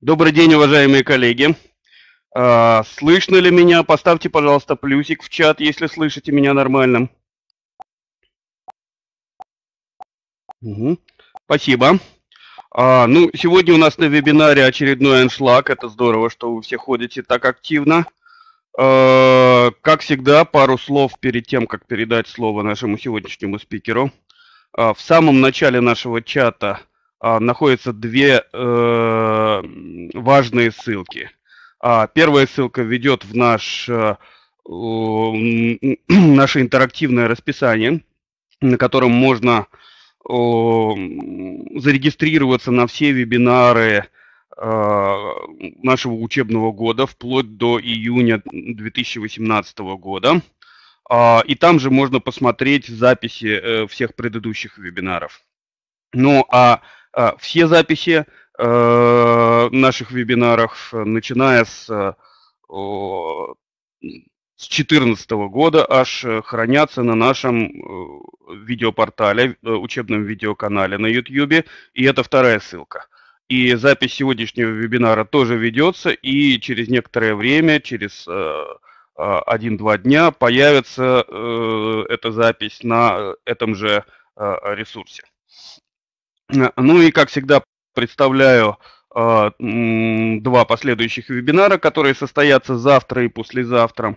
Добрый день, уважаемые коллеги. А, слышно ли меня? Поставьте, пожалуйста, плюсик в чат, если слышите меня нормально. Угу. Спасибо. А, ну, сегодня у нас на вебинаре очередной аншлаг. Это здорово, что вы все ходите так активно. А, как всегда, пару слов перед тем, как передать слово нашему сегодняшнему спикеру. А, в самом начале нашего чата находятся две э, важные ссылки. А, первая ссылка ведет в наш, э, наше интерактивное расписание, на котором можно зарегистрироваться на все вебинары э, нашего учебного года вплоть до июня 2018 года. А, и там же можно посмотреть записи всех предыдущих вебинаров. Ну а а, все записи э, наших вебинаров, начиная с, э, с 2014 года, аж хранятся на нашем э, видеопортале, учебном видеоканале на YouTube, и это вторая ссылка. И запись сегодняшнего вебинара тоже ведется, и через некоторое время, через один-два дня появится эта запись на этом же ресурсе. Э, ну и, как всегда, представляю э, два последующих вебинара, которые состоятся завтра и послезавтра.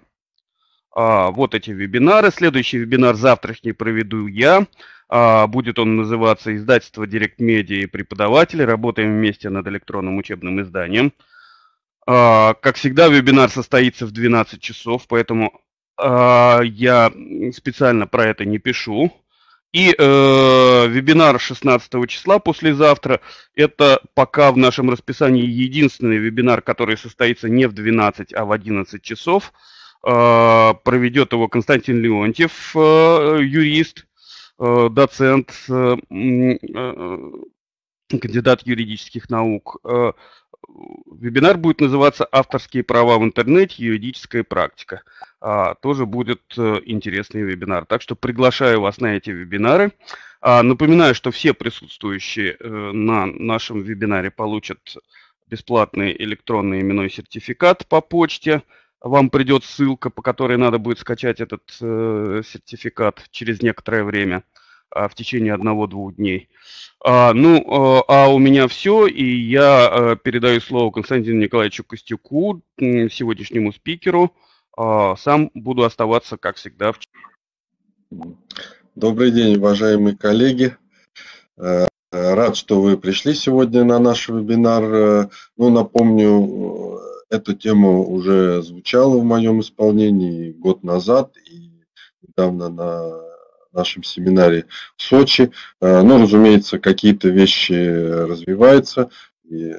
А, вот эти вебинары. Следующий вебинар завтрашний проведу я. А, будет он называться «Издательство Директ Медиа и преподаватели. Работаем вместе над электронным учебным изданием». А, как всегда, вебинар состоится в 12 часов, поэтому я специально про это не пишу. И э, вебинар 16 числа послезавтра. Это пока в нашем расписании единственный вебинар, который состоится не в 12, а в 11 часов. Э, проведет его Константин Леонтьев, э, юрист, э, доцент, э, э, кандидат юридических наук. Э, вебинар будет называться «Авторские права в интернете. Юридическая практика» а, тоже будет э, интересный вебинар. Так что приглашаю вас на эти вебинары. А, напоминаю, что все присутствующие э, на нашем вебинаре получат бесплатный электронный именной сертификат по почте. Вам придет ссылка, по которой надо будет скачать этот э, сертификат через некоторое время, в течение одного-двух дней. А, ну, э, а у меня все, и я э, передаю слово Константину Николаевичу Костюку, сегодняшнему спикеру. А, сам буду оставаться, как всегда. Добрый день, уважаемые коллеги. Э, рад, что вы пришли сегодня на наш вебинар. Э, ну, напомню, эта тема уже звучала в моем исполнении год назад и недавно на нашем семинаре в Сочи. Ну, разумеется, какие-то вещи развиваются. И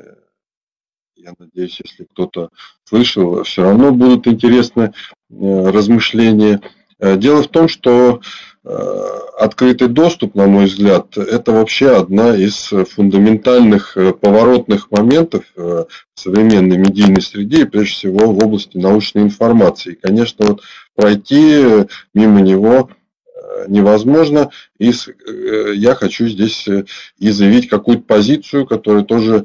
я надеюсь, если кто-то слышал, все равно будут интересны э, размышления. Э, дело в том, что э, открытый доступ, на мой взгляд, это вообще одна из фундаментальных поворотных моментов в современной медийной среде, и прежде всего в области научной информации. И, конечно, вот пройти мимо него невозможно. И я хочу здесь и заявить какую-то позицию, которая тоже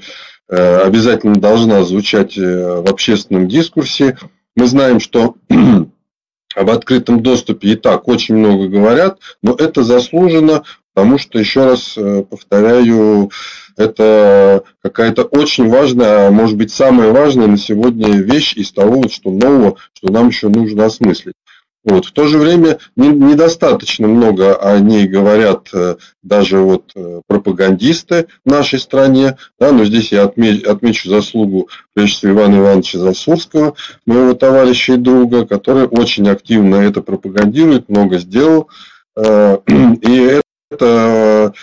Э, обязательно должна звучать э, в общественном дискурсе. Мы знаем, что об открытом доступе и так очень много говорят, но это заслужено, потому что, еще раз э, повторяю, это какая-то очень важная, а может быть самая важная на сегодня вещь из того, что нового, что нам еще нужно осмыслить. Вот. В то же время недостаточно много о ней говорят э, даже вот э, пропагандисты в нашей стране. Да, но здесь я отмечу, отмечу заслугу прежде всего Ивана Ивановича Засурского, моего товарища и друга, который очень активно это пропагандирует, много сделал. Э, и это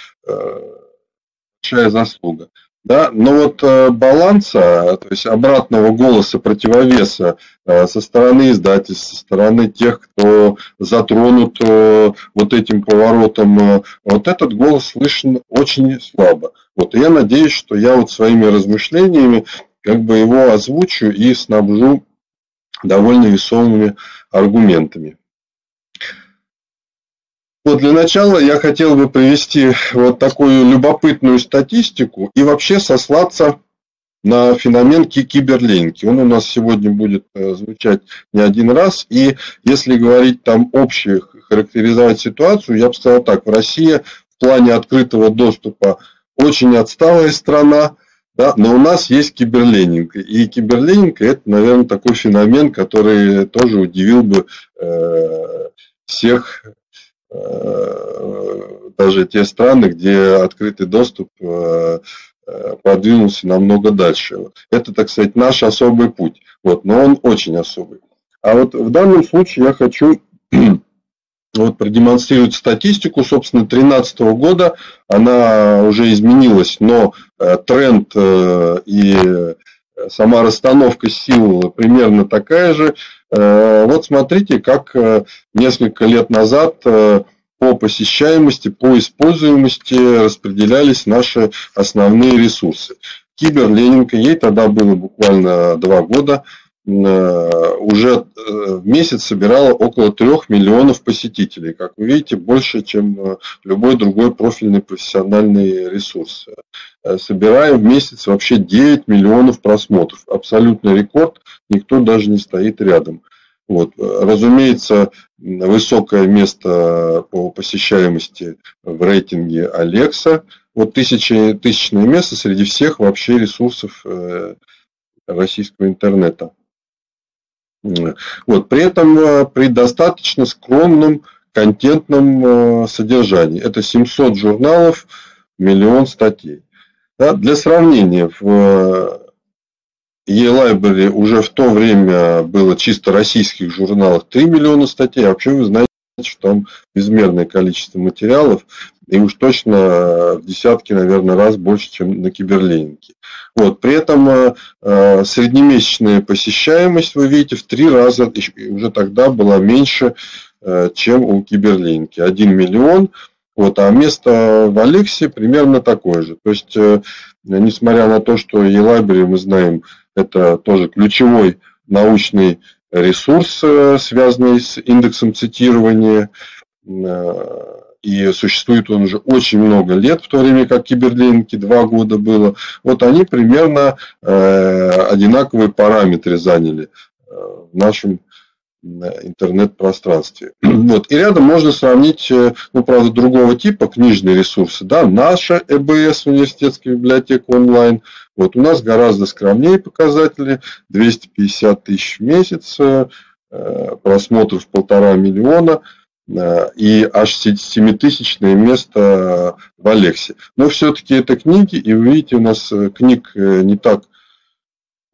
большая заслуга. Да? Но вот э, баланса, то есть обратного голоса, противовеса э, со стороны издательств, со стороны тех, кто затронут э, вот этим поворотом, вот этот голос слышен очень слабо. Вот и я надеюсь, что я вот своими размышлениями как бы его озвучу и снабжу довольно весомыми аргументами. Вот для начала я хотел бы привести вот такую любопытную статистику и вообще сослаться на феномен киберленинки. Он у нас сегодня будет э, звучать не один раз. И если говорить там общую, характеризовать ситуацию, я бы сказал так, в России в плане открытого доступа очень отсталая страна, да, но у нас есть киберленинг. И киберленинг это, наверное, такой феномен, который тоже удивил бы э, всех, даже те страны, где открытый доступ э, Э, продвинулся намного дальше. Это, так сказать, наш особый путь. Вот, но он очень особый. А вот в данном случае я хочу вот продемонстрировать статистику, собственно, 2013 года. Она уже изменилась, но э, тренд э, и сама расстановка сил примерно такая же. Вот смотрите, как несколько лет назад по посещаемости, по используемости распределялись наши основные ресурсы. Кибер Ленинка, ей тогда было буквально два года, э, уже э, в месяц собирала около трех миллионов посетителей. Как вы видите, больше, чем э, любой другой профильный профессиональный ресурс. Собираем в месяц вообще 9 миллионов просмотров. Абсолютный рекорд, никто даже не стоит рядом. Вот. Разумеется, высокое место по посещаемости в рейтинге Алекса. Вот тысячи, тысячное место среди всех вообще ресурсов э, российского интернета. Вот. При этом э, при достаточно скромном контентном э, содержании. Это 700 журналов, миллион статей. Да, для сравнения, в E-Library уже в то время было чисто российских журналах 3 миллиона статей, а вообще вы знаете, что там безмерное количество материалов, и уж точно в десятки, наверное, раз больше, чем на киберленинке. Вот. При этом э, э, среднемесячная посещаемость, вы видите, в три раза уже тогда была меньше, э, чем у киберленинки. 1 миллион, вот, а место в Алексе примерно такое же. То есть, несмотря на то, что e-library мы знаем, это тоже ключевой научный ресурс, э, связанный с индексом цитирования. Э, и существует он уже очень много лет, в то время как киберлинки два года было. Вот они примерно э, одинаковые параметры заняли в нашем интернет-пространстве. Вот. И рядом можно сравнить, ну, правда, другого типа книжные ресурсы. Да, наша ЭБС, университетская библиотека онлайн. Вот у нас гораздо скромнее показатели. 250 тысяч в месяц, э, просмотров полтора миллиона э, и аж 7-тысячное место в Алексе. Но все-таки это книги, и вы видите, у нас книг не так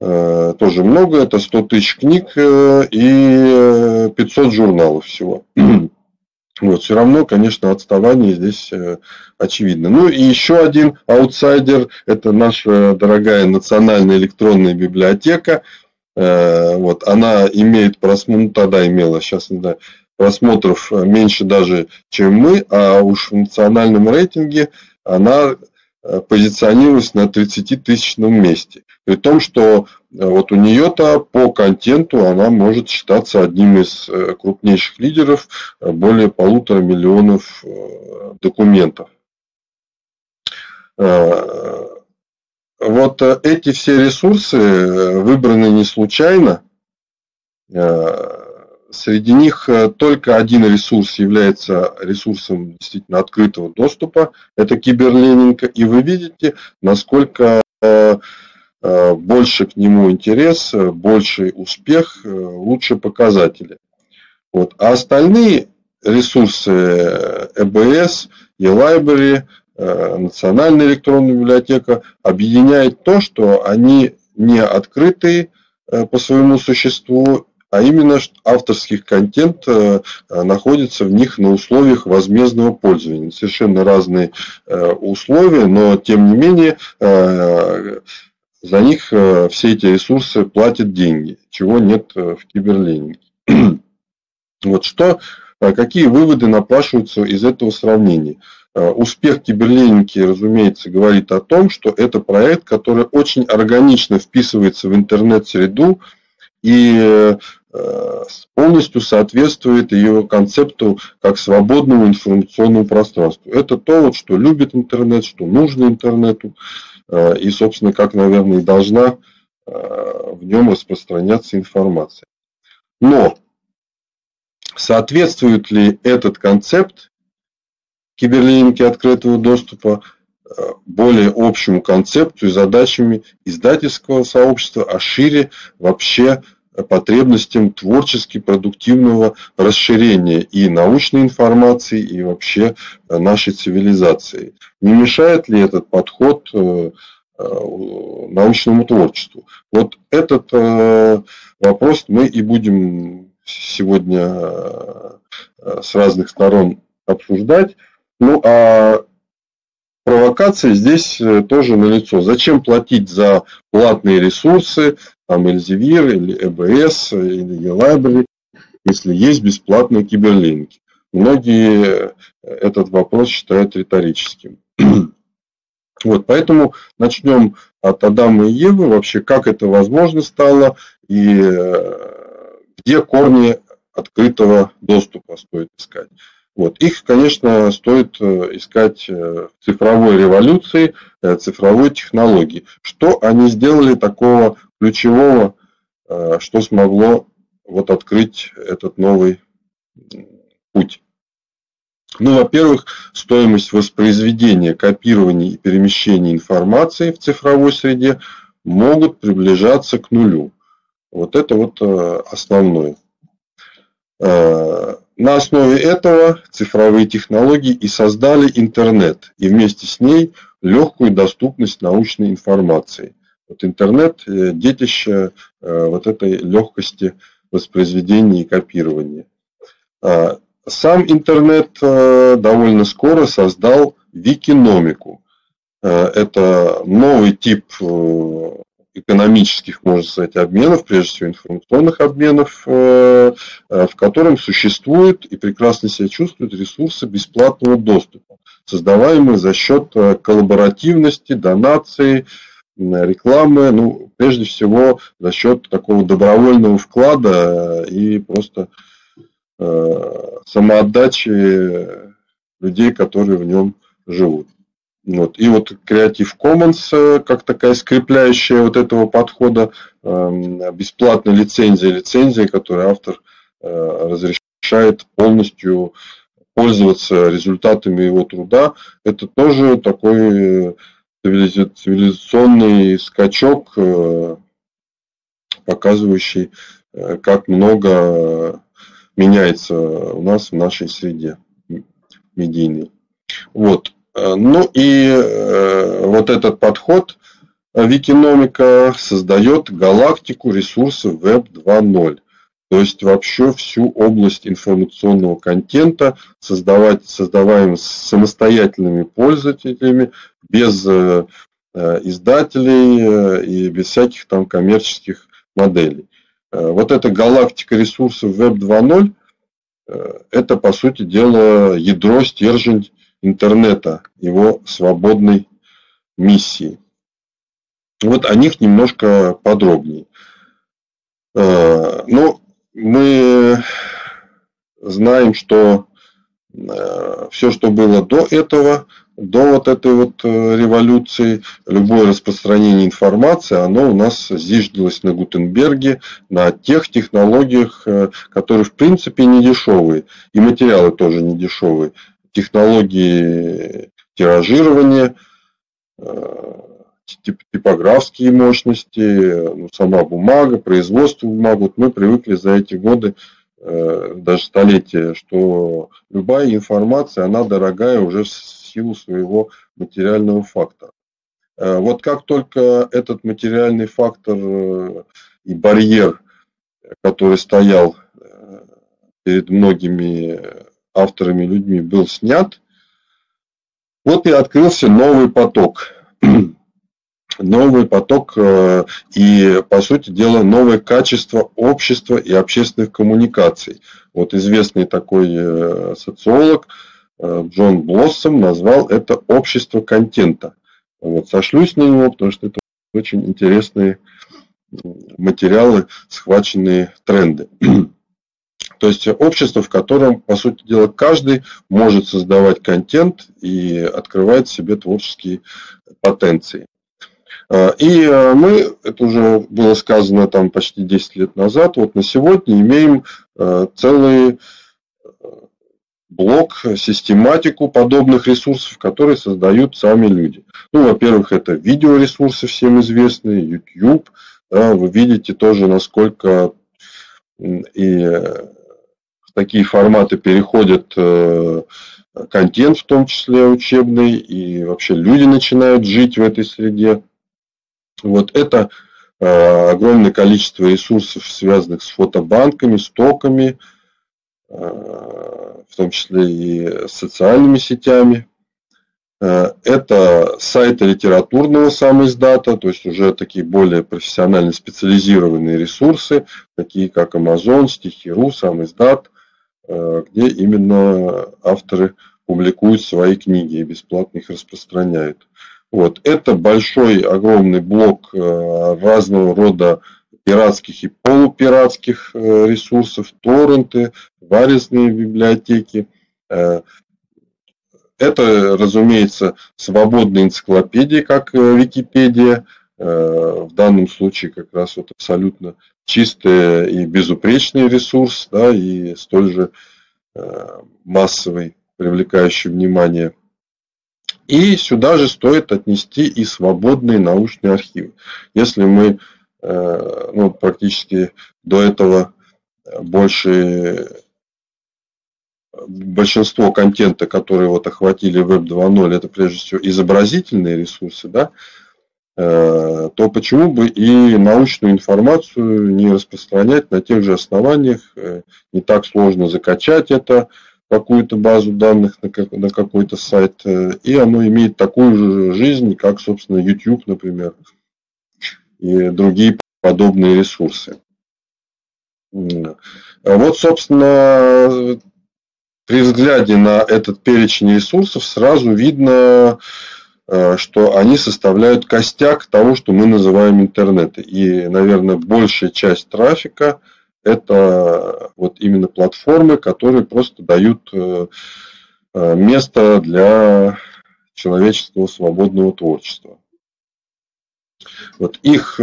Э, тоже много, это 100 тысяч книг э, и 500 э, журналов всего. Вот, все равно, конечно, отставание здесь очевидно. Ну и еще один аутсайдер, это наша дорогая национальная электронная библиотека. Вот, она имеет просмотр, ну, тогда имела, сейчас не знаю, просмотров меньше даже, чем мы, а уж в национальном рейтинге она позиционируется на 30-тысячном месте. При том, что э, вот у нее-то по контенту она может считаться одним из э, крупнейших лидеров, э, более полутора миллионов документов. Вот эти все ресурсы выбраны не случайно. Среди них только один ресурс является ресурсом действительно открытого доступа. Это киберленинка. И вы видите, насколько Э, больше к нему интерес, э, больше успех, э, лучше показатели. Вот. А остальные ресурсы EBS, e-library, Национальная электронная библиотека объединяет то, что они не открытые по своему существу, а именно авторский контент находится в них на условиях возмездного пользования. Совершенно разные условия, но тем не менее за них э, все эти ресурсы платят деньги, чего нет э, в киберленинге. Вот что, э, какие выводы напрашиваются из этого сравнения? Успех киберленинги, разумеется, говорит о том, что это проект, который очень органично вписывается в интернет-среду и полностью соответствует ее концепту как свободному информационному пространству. Это то, вот, что любит интернет, что нужно интернету. и, собственно, как, наверное, и должна в нем распространяться информация. Но соответствует ли этот концепт киберлиники открытого доступа более общему концепту и задачами издательского сообщества, а шире вообще потребностям творчески продуктивного расширения и научной информации, и вообще э, нашей цивилизации. Не мешает ли этот подход э, э, научному творчеству? Вот этот вопрос мы и будем сегодня с разных сторон обсуждать. Ну, а провокация здесь тоже налицо. Зачем платить за платные ресурсы, там Elsevier или EBS или eLibrary, если есть бесплатные киберлинки. Многие этот вопрос считают риторическим. Вот, поэтому начнем от Адама и Евы, вообще как это возможно стало и э, где корни открытого доступа стоит искать. Вот. Их, конечно, стоит э, искать э, в цифровой революции, цифровой технологии. Что они сделали такого ключевого, э, что смогло вот открыть этот новый путь. Ну, во-первых, стоимость воспроизведения, копирования и перемещения информации в цифровой среде могут приближаться к нулю. Вот это вот э, основное. На основе этого цифровые технологии и создали интернет, и вместе с ней легкую доступность научной информации. Вот интернет э, – детище э, вот этой легкости воспроизведения и копирования. А, сам интернет э, довольно скоро создал викиномику. Это новый тип экономических, можно сказать, обменов, прежде всего информационных обменов, в котором существуют и прекрасно себя чувствуют ресурсы бесплатного доступа, создаваемые за счет коллаборативности, донации, рекламы, ну, прежде всего, за счет такого добровольного вклада и просто э, самоотдачи людей, которые в нем живут. Вот. И вот Creative Commons, э, как такая скрепляющая вот этого подхода, э, бесплатная лицензия, лицензия, которую автор э, разрешает полностью пользоваться результатами его труда, это тоже такой цивилизационный скачок, э, показывающий, э, как много меняется у нас в нашей среде медийной. Вот. Э, ну и вот этот подход Викиномика создает галактику ресурсов Web 2.0. То есть вообще всю область информационного контента создавать, создаваем самостоятельными пользователями, без э, э, издателей э, и без всяких там коммерческих моделей. Вот эта галактика ресурсов Web 2.0 это, по сути дела, ядро, стержень интернета, его свободной миссии. Вот о них немножко подробнее. Ну, мы знаем, что все, что было до этого, до вот этой вот э, революции любое распространение информации, оно у нас зиждилось на Гутенберге, на тех технологиях, э, которые в принципе не дешевые, и материалы тоже не дешевые. Технологии тиражирования, э, типографские мощности, ну, сама бумага, производство бумаги. Вот мы привыкли за эти годы даже столетия, что любая информация, она дорогая уже силу своего материального фактора. Э, вот как только этот материальный фактор э, и барьер, который стоял э, перед многими авторами, людьми, был снят, вот и открылся новый поток. Новый поток и, по сути дела, новое качество общества и общественных коммуникаций. Вот известный такой социолог Э, Джон Блоссом назвал это общество контента. Вот, сошлюсь на него, потому что это очень интересные материалы, схваченные тренды. То есть общество, в котором, по сути дела, каждый может создавать контент и открывать себе творческие потенции. И мы, это уже было сказано там почти 10 лет назад, вот на сегодня имеем целый блок, систематику подобных ресурсов, которые создают сами люди. Ну, во-первых, это видеоресурсы всем известные, YouTube. Да, вы видите тоже, насколько и в такие форматы переходят э, контент, в том числе учебный, и вообще люди начинают жить в этой среде. Вот это э, огромное количество ресурсов, связанных с фотобанками, стоками, э, в том числе и социальными сетями. Это сайты литературного самоиздата, то есть уже такие более профессионально специализированные ресурсы, такие как Amazon, Стихи.ру, самоиздат, где именно авторы публикуют свои книги и бесплатно их распространяют. Вот. Это большой, огромный блок э, разного рода пиратских и полупиратских ресурсов, торренты, варисные библиотеки. Это, разумеется, свободная энциклопедия, как э, Википедия. Э, в данном случае как раз вот абсолютно чистый и безупречный ресурс, да, и столь же э, массовый, привлекающий внимание. И сюда же стоит отнести и свободные научные архивы. Если мы ну, практически до этого больше большинство контента, которые вот охватили Web 2.0, это прежде всего изобразительные ресурсы, да, э, то почему бы и научную информацию не распространять на тех же основаниях, э, не так сложно закачать это, какую-то базу данных на, как, на какой-то сайт, э, и оно имеет такую же жизнь, как, собственно, YouTube, например, и другие подобные ресурсы. Вот, собственно, при взгляде на этот перечень ресурсов сразу видно, э, что они составляют костяк того, что мы называем интернет. И, наверное, большая часть трафика – это вот именно платформы, которые просто дают э, э, место для человеческого свободного творчества. Вот их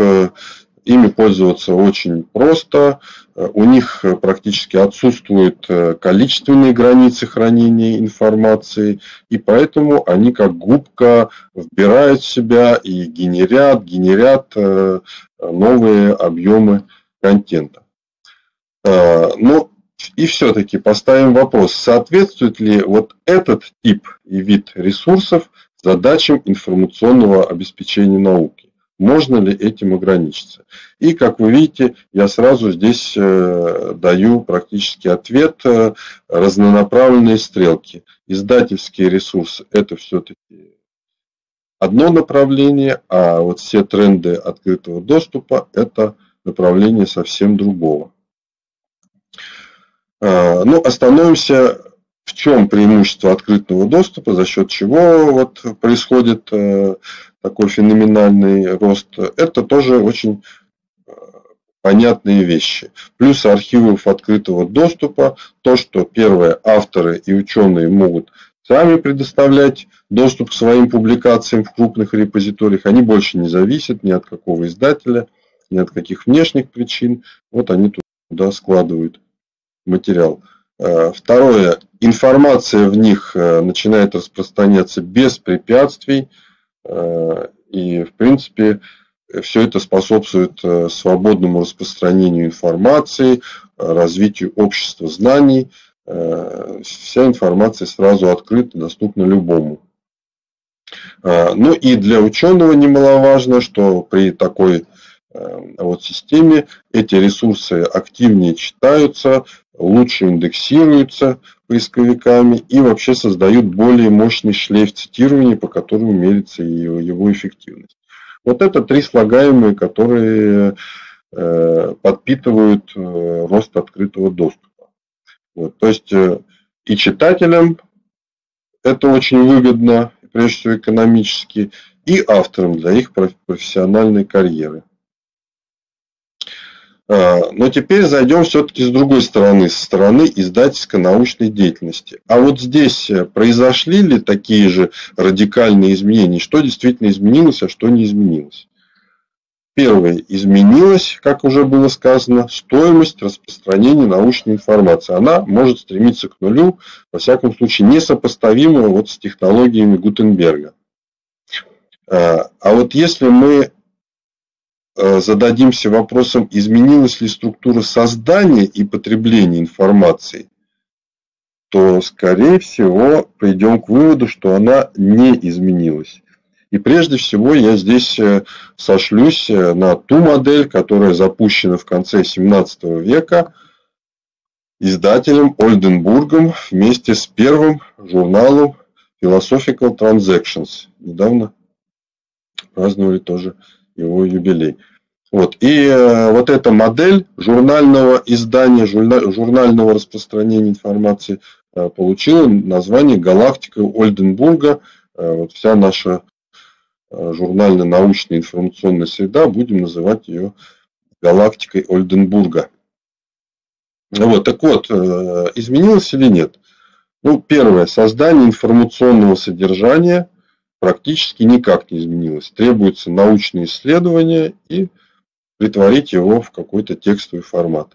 Ими пользоваться очень просто. У них практически отсутствуют э, количественные границы хранения информации, и поэтому они как губка вбирают в себя и генерят, генерят э, новые объемы контента. Э, но и все-таки поставим вопрос, соответствует ли вот этот тип и вид ресурсов задачам информационного обеспечения науки? Можно ли этим ограничиться? И, как вы видите, я сразу здесь э, даю практически ответ э, разнонаправленные стрелки. Издательские ресурсы – это все-таки одно направление, а вот все тренды открытого доступа – это направление совсем другого. Э, ну, остановимся в чем преимущество открытого доступа, за счет чего вот происходит такой феноменальный рост, это тоже очень э, понятные вещи. Плюс архивов открытого доступа, то, что первые авторы и ученые могут сами предоставлять доступ к своим публикациям в крупных репозиториях, они больше не зависят ни от какого издателя, ни от каких внешних причин. Вот они туда складывают материал. Э, второе, информация в них э, начинает распространяться без препятствий. Э, и, в принципе, все это способствует свободному распространению информации, развитию общества знаний. Вся информация сразу открыта, доступна любому. Ну и для ученого немаловажно, что при такой вот системе эти ресурсы активнее читаются, лучше индексируются поисковиками и вообще создают более мощный шлейф цитирования, по которому мерится его эффективность. Вот это три слагаемые, которые э, подпитывают э, рост открытого доступа. Вот, то есть э, и читателям это очень выгодно, прежде всего экономически, и авторам для их профессиональной карьеры. А, но теперь зайдем все-таки с другой стороны, с стороны издательской научной деятельности. А вот здесь э, произошли ли такие же радикальные изменения? Что действительно изменилось, а что не изменилось? Первое. Изменилась, как уже было сказано, стоимость распространения научной информации. Она может стремиться к нулю, во всяком случае, несопоставима вот с технологиями Гутенберга. А, а вот если мы зададимся вопросом, изменилась ли структура создания и потребления информации, то, скорее всего, придем к выводу, что она не изменилась. И прежде всего я здесь э, сошлюсь э, на ту модель, которая запущена в конце 17 века издателем Ольденбургом вместе с первым журналом Philosophical Transactions. Недавно праздновали тоже его юбилей. Вот. И э, вот эта модель журнального издания, журнального распространения информации э, получила название «Галактика Ольденбурга». Э, вот вся наша журнально-научная информационная среда, будем называть ее галактикой Ольденбурга. Вот, так вот, изменилось или нет? Ну, первое, создание информационного содержания практически никак не изменилось. Требуются научные исследования и притворить его в какой-то текстовый формат.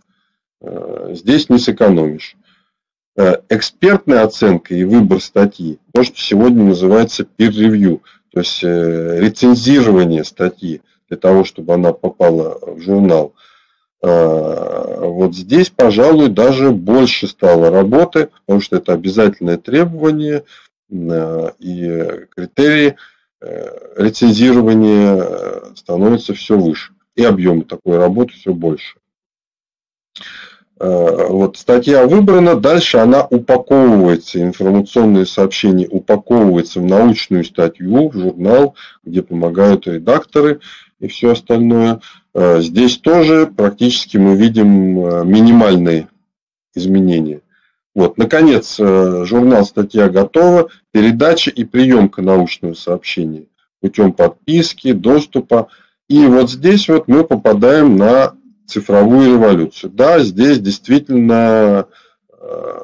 Э, здесь не сэкономишь. Э, экспертная оценка и выбор статьи, то, что сегодня называется peer review, то есть э, рецензирование статьи для того, чтобы она попала в журнал. Вот здесь, пожалуй, даже больше стало работы, потому что это обязательное требование, и критерии рецензирования становятся все выше и объем такой работы все больше. Э, вот статья выбрана, дальше она упаковывается, информационные сообщения упаковываются в научную статью, в журнал, где помогают редакторы и все остальное. Э, здесь тоже практически мы видим э, минимальные изменения. Вот, наконец, журнал «Статья готова», передача и приемка научного сообщения путем подписки, доступа – и вот здесь вот мы попадаем на цифровую революцию. Да, здесь действительно э,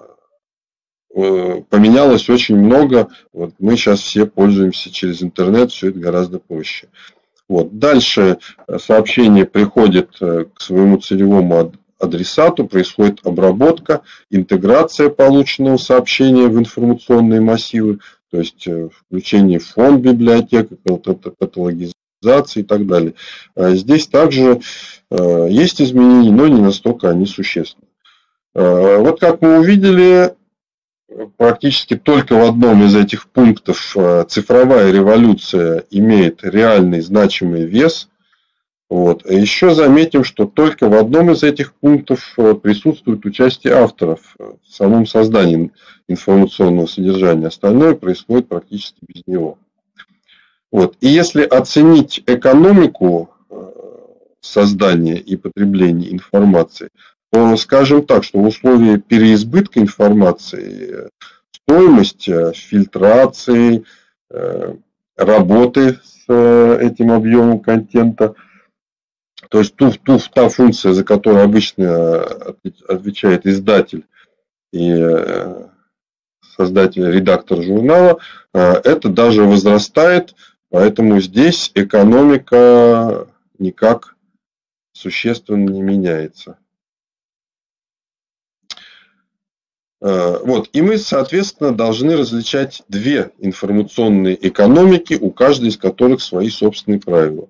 э, поменялось очень много. Вот мы сейчас все пользуемся через интернет, все это гораздо проще. Вот. Дальше сообщение приходит э, к своему целевому адресату, происходит обработка, интеграция полученного сообщения в информационные массивы, то есть включение в фонд библиотек, каталогизация и так далее. А здесь также э, есть изменения, но не настолько они существенны. Э, вот как мы увидели, практически только в одном из этих пунктов э, цифровая революция имеет реальный значимый вес. Вот. А еще заметим, что только в одном из этих пунктов присутствует участие авторов в самом создании информационного содержания. Остальное происходит практически без него. Вот. И если оценить экономику э, создания и потребления информации, то скажем так, что в условиях переизбытка информации стоимость э, фильтрации, э, работы с этим объемом контента, то есть ту, ту, та функция, за которую обычно отвечает издатель и создатель, редактор журнала, это даже возрастает Поэтому здесь экономика никак существенно не меняется. Э, вот. И мы, соответственно, должны различать две информационные экономики, у каждой из которых свои собственные правила.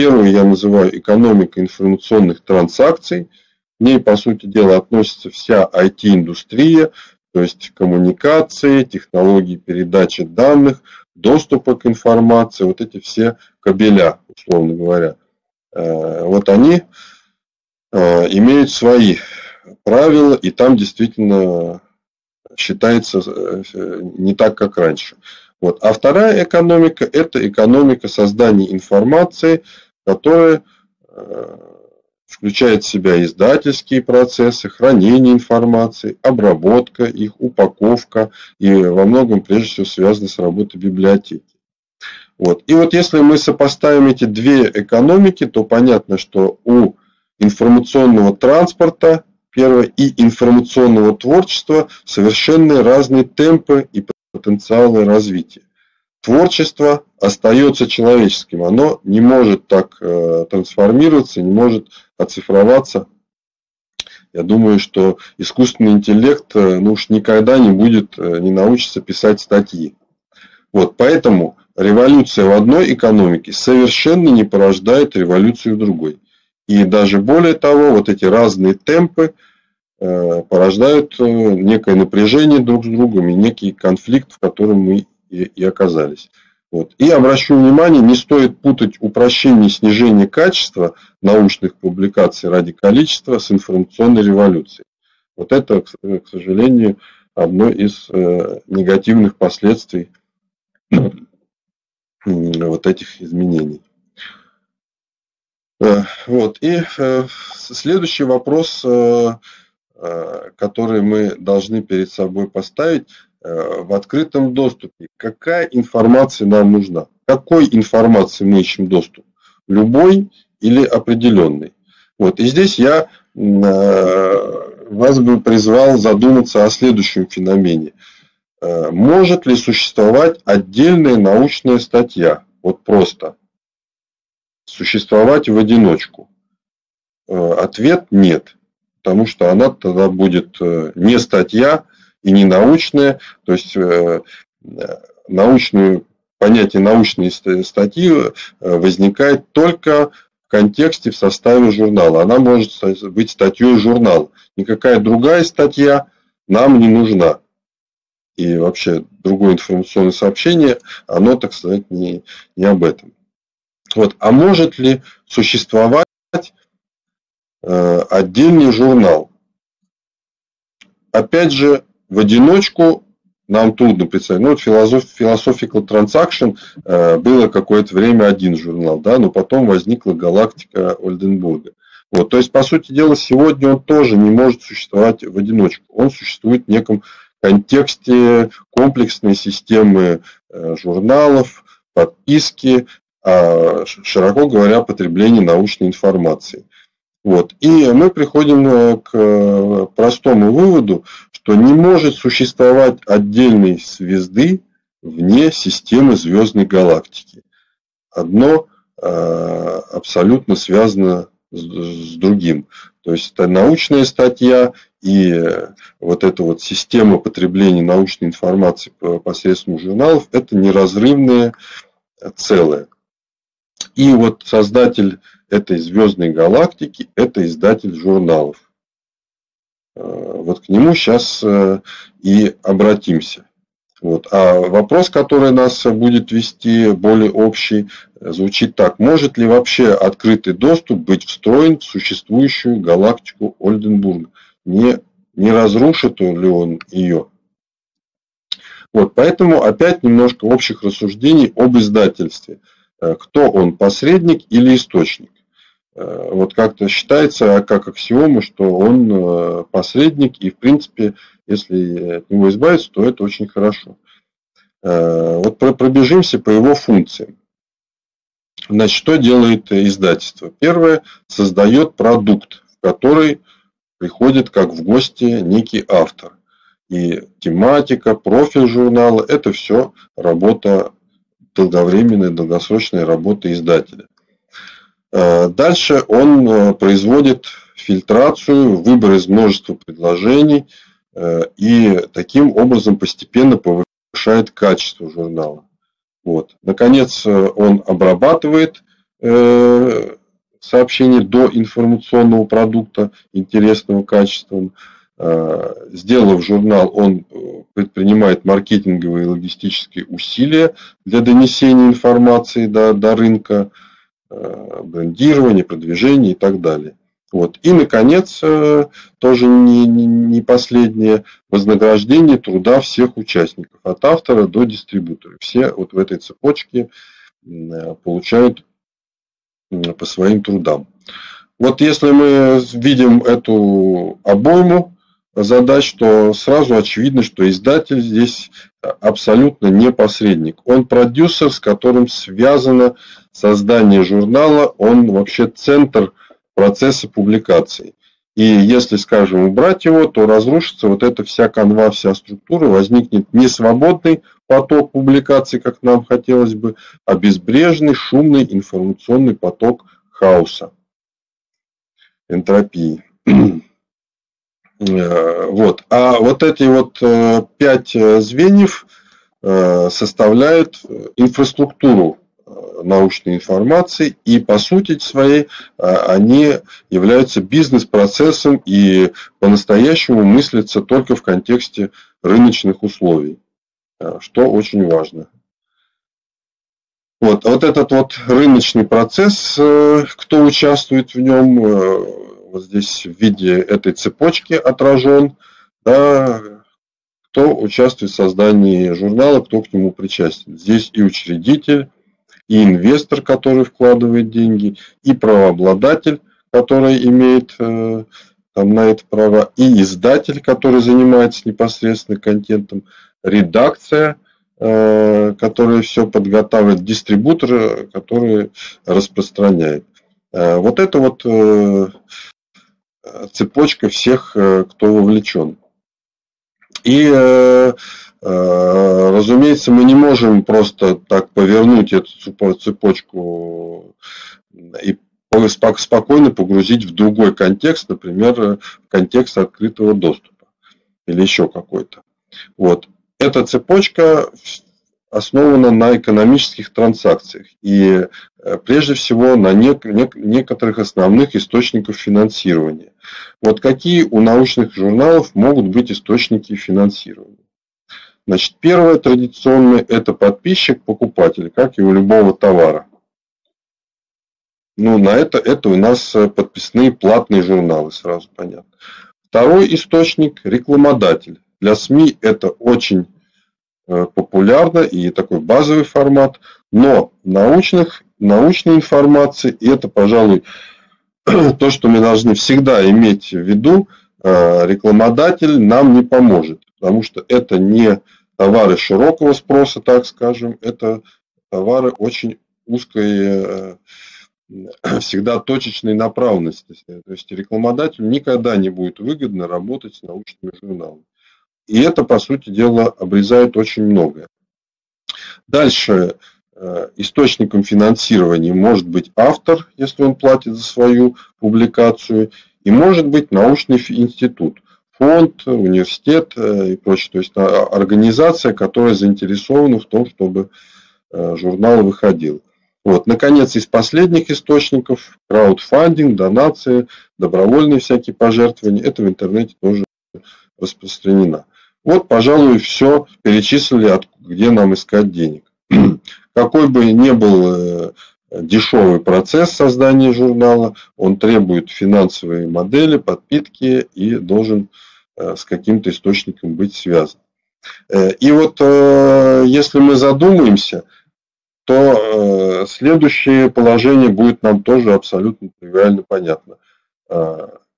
Первую я называю экономика информационных транзакций. К ней, по сути дела, относится вся IT-индустрия, то есть коммуникации, технологии передачи данных, доступа к информации, вот эти все кабеля, условно говоря. Э, вот они э, имеют свои правила, и там действительно считается э, не так, как раньше. Вот. А вторая экономика – это экономика создания информации, которая включает в себя издательские процессы, хранение информации, обработка их, упаковка и во многом прежде всего связано с работой библиотеки. Вот. И вот если мы сопоставим эти две экономики, то понятно, что у информационного транспорта, первое, и информационного творчества совершенно разные темпы и потенциалы развития. Творчество остается человеческим, оно не может так э, трансформироваться, не может оцифроваться. Я думаю, что искусственный интеллект э, ну уж никогда не будет, э, не научится писать статьи. Вот, поэтому революция в одной экономике совершенно не порождает революцию в другой. И даже более того, вот эти разные темпы э, порождают э, некое напряжение друг с другом и некий конфликт, в котором мы и, и оказались. Вот. И обращу внимание, не стоит путать упрощение и снижение качества научных публикаций ради количества с информационной революцией. Вот это, к сожалению, одно из э, негативных последствий вот этих изменений. Э, вот. И э, следующий вопрос, э, который мы должны перед собой поставить, в открытом доступе. Какая информация нам нужна? Какой информации мы ищем доступ? Любой или определенный? Вот. И здесь я вас бы призвал задуматься о следующем феномене. Может ли существовать отдельная научная статья? Вот просто существовать в одиночку? Э, ответ нет, потому что она тогда будет э, не статья и не научная, то есть э, научную, понятие научной статьи возникает только в контексте, в составе журнала. Она может быть статьей журнала. Никакая другая статья нам не нужна. И вообще другое информационное сообщение, оно, так сказать, не, не об этом. Вот. А может ли существовать э, отдельный журнал? Опять же, в одиночку нам трудно представить. Ну, вот Philosophical Transaction э, было какое-то время один журнал, да, но потом возникла галактика Ольденбурга. Вот, то есть, по сути дела, сегодня он тоже не может существовать в одиночку. Он существует в неком контексте комплексной системы э, журналов, подписки, а, широко говоря, потребление научной информации. Вот. И мы приходим э, к э, простому выводу, что не может существовать отдельной звезды вне системы звездной галактики. Одно э, абсолютно связано с другим. То есть это научная статья и вот эта вот система потребления научной информации посредством журналов – это неразрывное целое. И вот создатель этой звездной галактики – это издатель журналов. Э, вот к нему сейчас э, и обратимся. Вот. А вопрос, который нас будет вести более общий, звучит так. Может ли вообще открытый доступ быть встроен в существующую галактику Ольденбурга? Не, не разрушит ли он ее? Вот, поэтому опять немножко общих рассуждений об издательстве – Э, кто он, посредник или источник. Э, вот как-то считается как аксиома, что он э, посредник, и в принципе, если от него избавиться, то это очень хорошо. Вот пробежимся по его функциям. Значит, что делает издательство? Первое, создает продукт, в который приходит как в гости некий автор. И тематика, профиль журнала – это все работа долговременной, долгосрочной работы издателя. Э, дальше он э, производит фильтрацию, выбор из множества предложений э, и таким образом постепенно повышает качество журнала. Вот. Наконец, он обрабатывает сообщение до информационного продукта интересного качеством, Э, сделав журнал, он предпринимает маркетинговые и логистические усилия для донесения информации до, до рынка, э, брендирования, продвижения и так далее. Вот. И, наконец, тоже не, не, не последнее, вознаграждение труда всех участников, от автора до дистрибутора. Все вот в этой цепочке получают по своим трудам. Вот если мы видим эту обойму, задач, то сразу очевидно, что издатель здесь абсолютно не посредник. Он продюсер, с которым связано создание журнала, он вообще центр процесса публикации. И если, скажем, убрать его, то разрушится вот эта вся канва, вся структура, возникнет не свободный поток публикаций, как нам хотелось бы, а безбрежный, шумный информационный поток хаоса, энтропии. Э, вот. А вот эти вот э, пять э, звеньев составляют инфраструктуру научной информации, и по сути своей они являются бизнес-процессом и по-настоящему мыслятся только в контексте рыночных условий, что очень важно. Вот, вот этот вот рыночный процесс, кто участвует в нем, вот здесь в виде этой цепочки отражен, да, кто участвует в создании журнала, кто к нему причастен. Здесь и учредитель, и инвестор, который вкладывает деньги, и правообладатель, который имеет э, там, на это право, и издатель, который занимается непосредственно контентом, редакция, э, которая все подготавливает, дистрибутор, который распространяет. Э, вот это вот цепочка всех, э, кто вовлечен. И, э, э, разумеется, мы не можем просто так повернуть эту цепочку и спокойно погрузить в другой контекст, например, в контекст открытого доступа или еще какой-то. Вот. Эта цепочка основана на экономических транзакциях и э, прежде всего на некоторых основных источниках финансирования. Вот какие у научных журналов могут быть источники финансирования? Значит, первое традиционное – это подписчик-покупатель, как и у любого товара. Ну, на это, это у нас э, подписные платные журналы, сразу понятно. Второй источник – рекламодатель. Для СМИ это очень популярно и такой базовый формат, но научных, научной информации, и это, пожалуй, то, что мы должны всегда иметь в виду, э, рекламодатель нам не поможет, потому что это не товары широкого спроса, так скажем, это товары очень узкой, э, всегда точечной направленности. То есть рекламодателю никогда не будет выгодно работать с научными журналами. И это, по сути дела, обрезает очень многое. Дальше э, источником финансирования может быть автор, если он платит за свою публикацию, и может быть научный институт, фонд, университет э, и прочее. То есть а, организация, которая заинтересована в том, чтобы э, журнал выходил. Вот. Наконец, из последних источников краудфандинг, донации, добровольные всякие пожертвования, это в интернете тоже распространено. Вот, пожалуй, все перечислили, где нам искать денег. Какой бы ни был э, дешевый процесс создания журнала, он требует финансовые модели, подпитки и должен э, с каким-то источником быть связан. Э, и вот если мы задумаемся, то следующее положение будет нам тоже абсолютно тривиально понятно.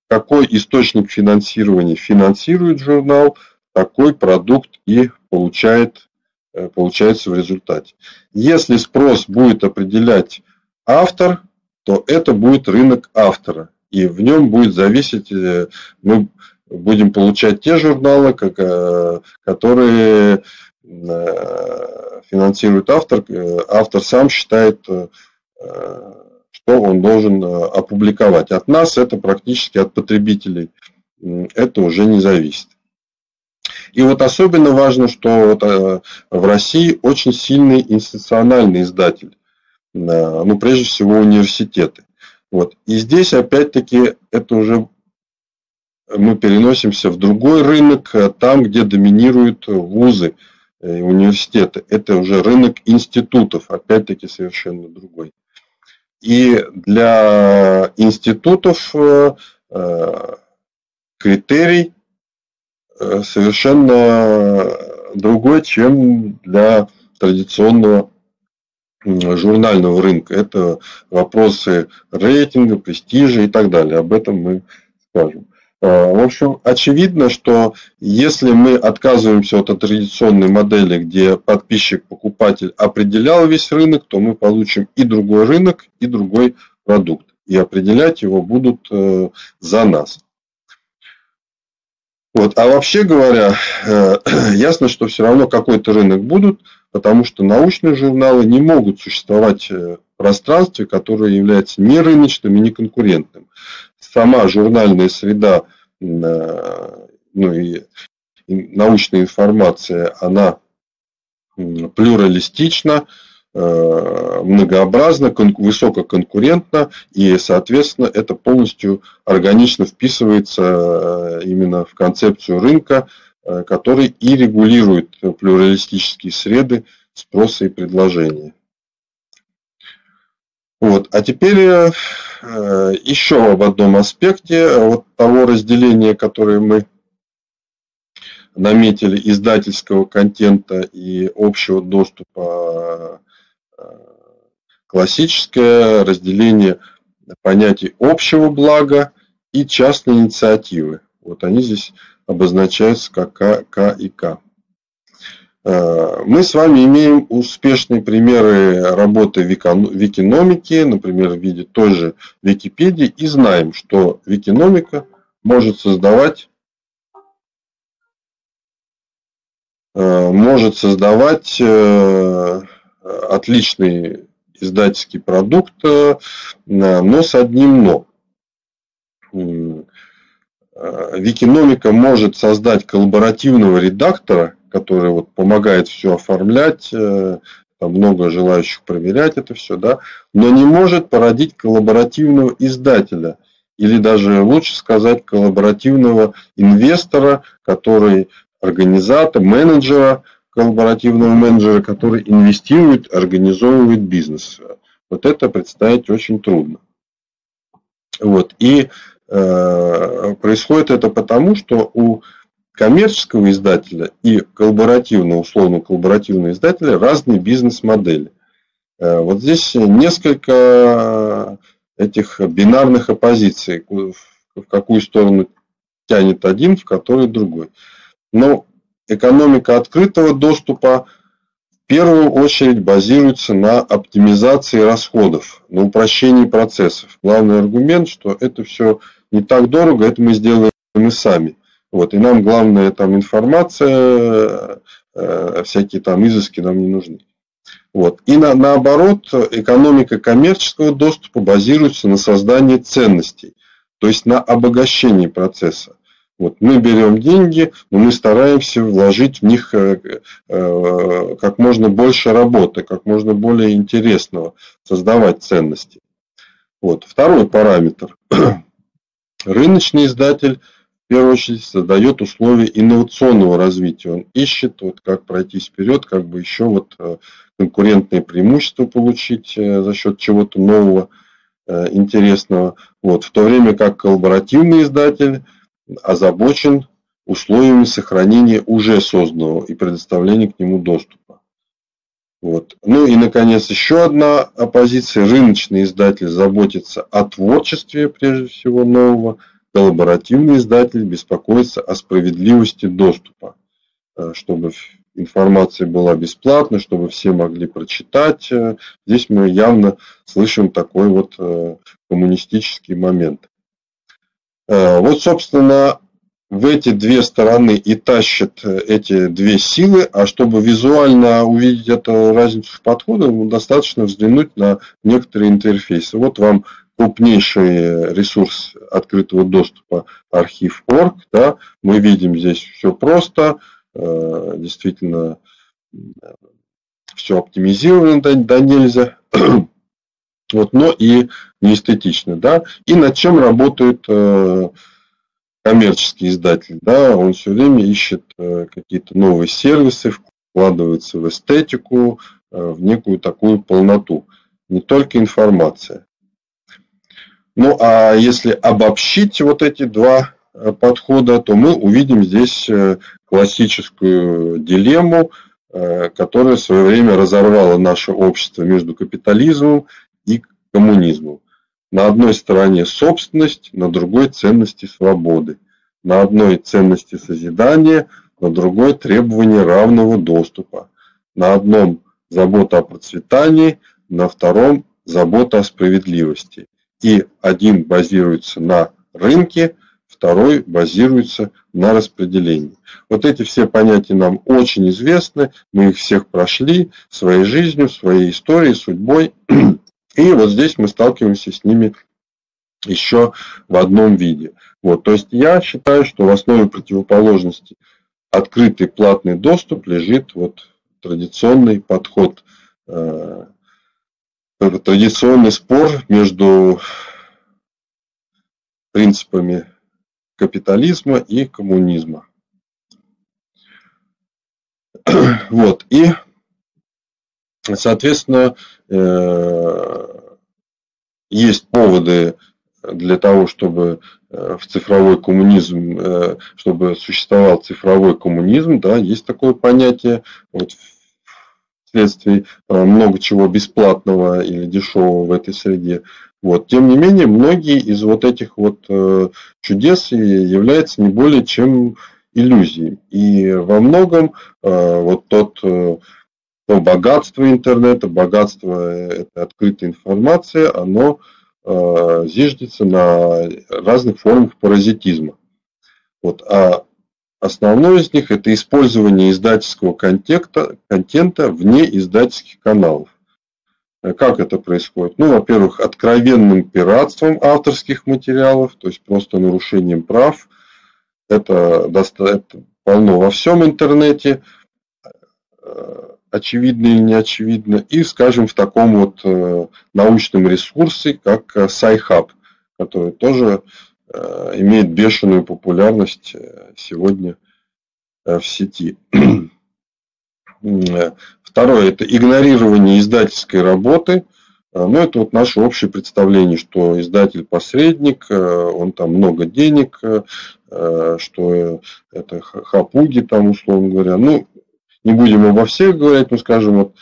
Какой источник финансирования финансирует журнал – такой продукт и получает, э, получается в результате. Если спрос будет определять автор, то это будет рынок автора. И в нем будет зависеть, э, мы будем получать те журналы, э, которые финансирует автор. Автор сам считает, что он должен опубликовать. От нас это практически от потребителей. Это уже не зависит. И вот особенно важно, что вот, э, в России очень сильный институциональный издатель, э, ну, прежде всего, университеты. Вот. И здесь, опять-таки, это уже мы переносимся в другой рынок, э, там, где доминируют вузы, университеты. Это уже рынок институтов, опять-таки, совершенно другой. И для институтов критерий совершенно другой, чем для традиционного журнального рынка. Это вопросы рейтинга, престижа и так далее. Об этом мы скажем. Э, в общем, очевидно, что если мы отказываемся от традиционной модели, где подписчик-покупатель определял весь рынок, то мы получим и другой рынок, и другой продукт. и определять его будут за нас. Вот. А вообще говоря, ясно, что все равно какой-то рынок будут, потому что научные журналы не могут существовать в пространстве, которое является не рыночным и не конкурентным. Сама журнальная среда ну, и научная информация, она плюралистична, э, многообразна, высококонкурентна, и, соответственно, это полностью органично вписывается э, именно в концепцию рынка, э, который и регулирует плюралистические среды спроса и предложения. Вот. А теперь еще об одном аспекте вот того разделения, которое мы наметили издательского контента и общего доступа классическое разделение понятий общего блага и частной инициативы. Вот они здесь обозначаются как К, К и К. Э, мы с вами имеем успешные примеры работы викиномики, например, в виде той же Википедии, и знаем, что викиномика может создавать Э, может создавать э, отличный издательский продукт, э, но с одним но. Викиномика может создать коллаборативного редактора, который вот помогает все оформлять, там много желающих проверять это все, да, но не может породить коллаборативного издателя или даже лучше сказать коллаборативного инвестора, который организатора, менеджера, коллаборативного менеджера, который инвестирует, организовывает бизнес. Вот это представить очень трудно. Вот. И э, происходит это потому, что у коммерческого издателя и коллаборативного, условно коллаборативного издателя разные бизнес-модели. Э, вот здесь несколько этих бинарных оппозиций, в какую сторону тянет один, в которую другой. Но экономика открытого доступа в первую очередь базируется на оптимизации расходов, на упрощении процессов. Главный аргумент, что это все не так дорого, это мы сделаем мы сами. Вот, и нам главная там информация, э, всякие там изыски нам не нужны. Вот. И на, наоборот, экономика коммерческого доступа базируется на создании ценностей, то есть на обогащении процесса. Вот мы берем деньги, но мы стараемся вложить в них э, э, как можно больше работы, как можно более интересного, создавать ценности. Вот. Второй параметр. Рыночный издатель в первую очередь создает условия инновационного развития. Он ищет, вот, как пройти вперед, как бы еще вот э, конкурентные преимущества получить за счет чего-то нового, интересного. Вот. В то время как коллаборативный издатель озабочен условиями сохранения уже созданного и предоставления к нему доступа. Вот. Ну и, наконец, еще одна оппозиция. Рыночный издатель заботится о творчестве, прежде всего, нового. Коллаборативный издатель беспокоится о справедливости доступа, э, чтобы информация была бесплатна, чтобы все могли прочитать. Э, здесь мы явно слышим такой вот э, коммунистический момент. Э, вот, собственно, в эти две стороны и тащат э, эти две силы, а чтобы визуально увидеть эту разницу в подходах, достаточно взглянуть на некоторые интерфейсы. Вот вам крупнейший ресурс открытого доступа архив Орг. Да, мы видим здесь все просто, э, действительно все оптимизировано да нельзя вот, но и не эстетично, да, и над чем работает э, коммерческий издатель, да, он все время ищет э, какие-то новые сервисы, вкладывается в эстетику, э, в некую такую полноту, не только информация. Ну, а если обобщить вот эти два э, подхода, то мы увидим здесь э, классическую дилемму, э, которая в свое время разорвала наше общество между капитализмом коммунизму. На одной стороне собственность, на другой ценности свободы. На одной ценности созидания, на другой требование равного доступа. На одном забота о процветании, на втором забота о справедливости. И один базируется на рынке, второй базируется на распределении. Вот эти все понятия нам очень известны, мы их всех прошли своей жизнью, своей историей, судьбой. И вот здесь мы сталкиваемся с ними еще в одном виде. Вот, то есть я считаю, что в основе противоположности открытый платный доступ лежит вот традиционный подход, э, традиционный спор между принципами капитализма и коммунизма. Вот, и, соответственно, э, есть поводы для того, чтобы э, в цифровой коммунизм, э, чтобы существовал цифровой коммунизм, да, есть такое понятие, вот вследствие много чего бесплатного или дешевого в этой среде. Вот. Тем не менее, многие из вот этих вот чудес являются не более чем иллюзией. И во многом вот тот э, то богатство интернета, богатство этой открытой информации, оно зиждется на разных формах паразитизма. Вот. А основное из них это использование издательского контента, контента вне издательских каналов. Как это происходит? Ну, во-первых, откровенным пиратством авторских материалов, то есть просто нарушением прав. Это, это полно во всем интернете, э, очевидно или не очевидно. И, скажем, в таком вот э, научном ресурсе, как SciHub, который тоже э, имеет бешеную популярность сегодня в сети. Второе – это игнорирование издательской работы. Ну, это вот наше общее представление, что издатель посредник, э, он там много денег, э, э, что это хапуги там, условно говоря. Ну, не будем обо всех говорить, но скажем, вот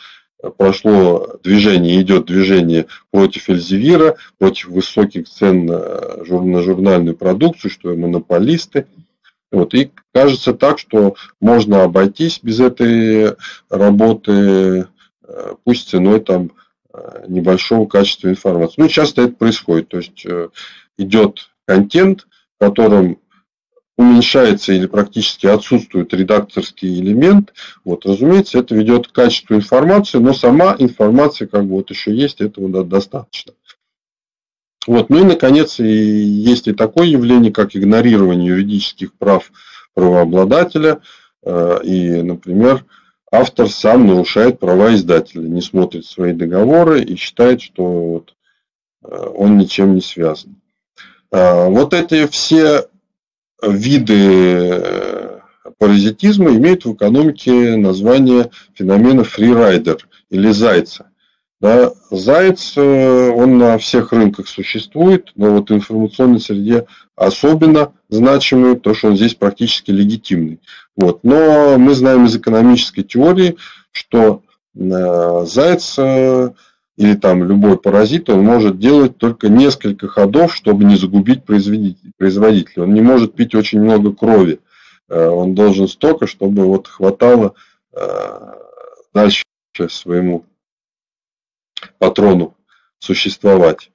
прошло движение, идет движение против Эльзевира, против высоких цен на журнальную продукцию, что монополисты – вот, и кажется так, что можно обойтись без этой работы, э, пусть ценой там э, небольшого качества информации. Ну, часто это происходит. То есть э, идет контент, в котором уменьшается или практически отсутствует редакторский элемент, вот, разумеется, это ведет к качеству информации, но сама информация как бы вот еще есть, этого достаточно. Вот. Ну и, наконец, и есть и такое явление, как игнорирование юридических прав правообладателя. Э, и, например, автор сам нарушает права издателя, не смотрит свои договоры и считает, что вот э, он ничем не связан. Э, вот эти все виды паразитизма имеют в экономике название феномена фрирайдер или зайца. Да, заяц, э, он на всех рынках существует, но вот в информационной среде особенно значимый, то, что он здесь практически легитимный. Вот. Но мы знаем из экономической теории, что э, заяц э, или там любой паразит, он может делать только несколько ходов, чтобы не загубить производителя. Он не может пить очень много крови. Он должен столько, чтобы вот хватало дальше своему патрону существовать.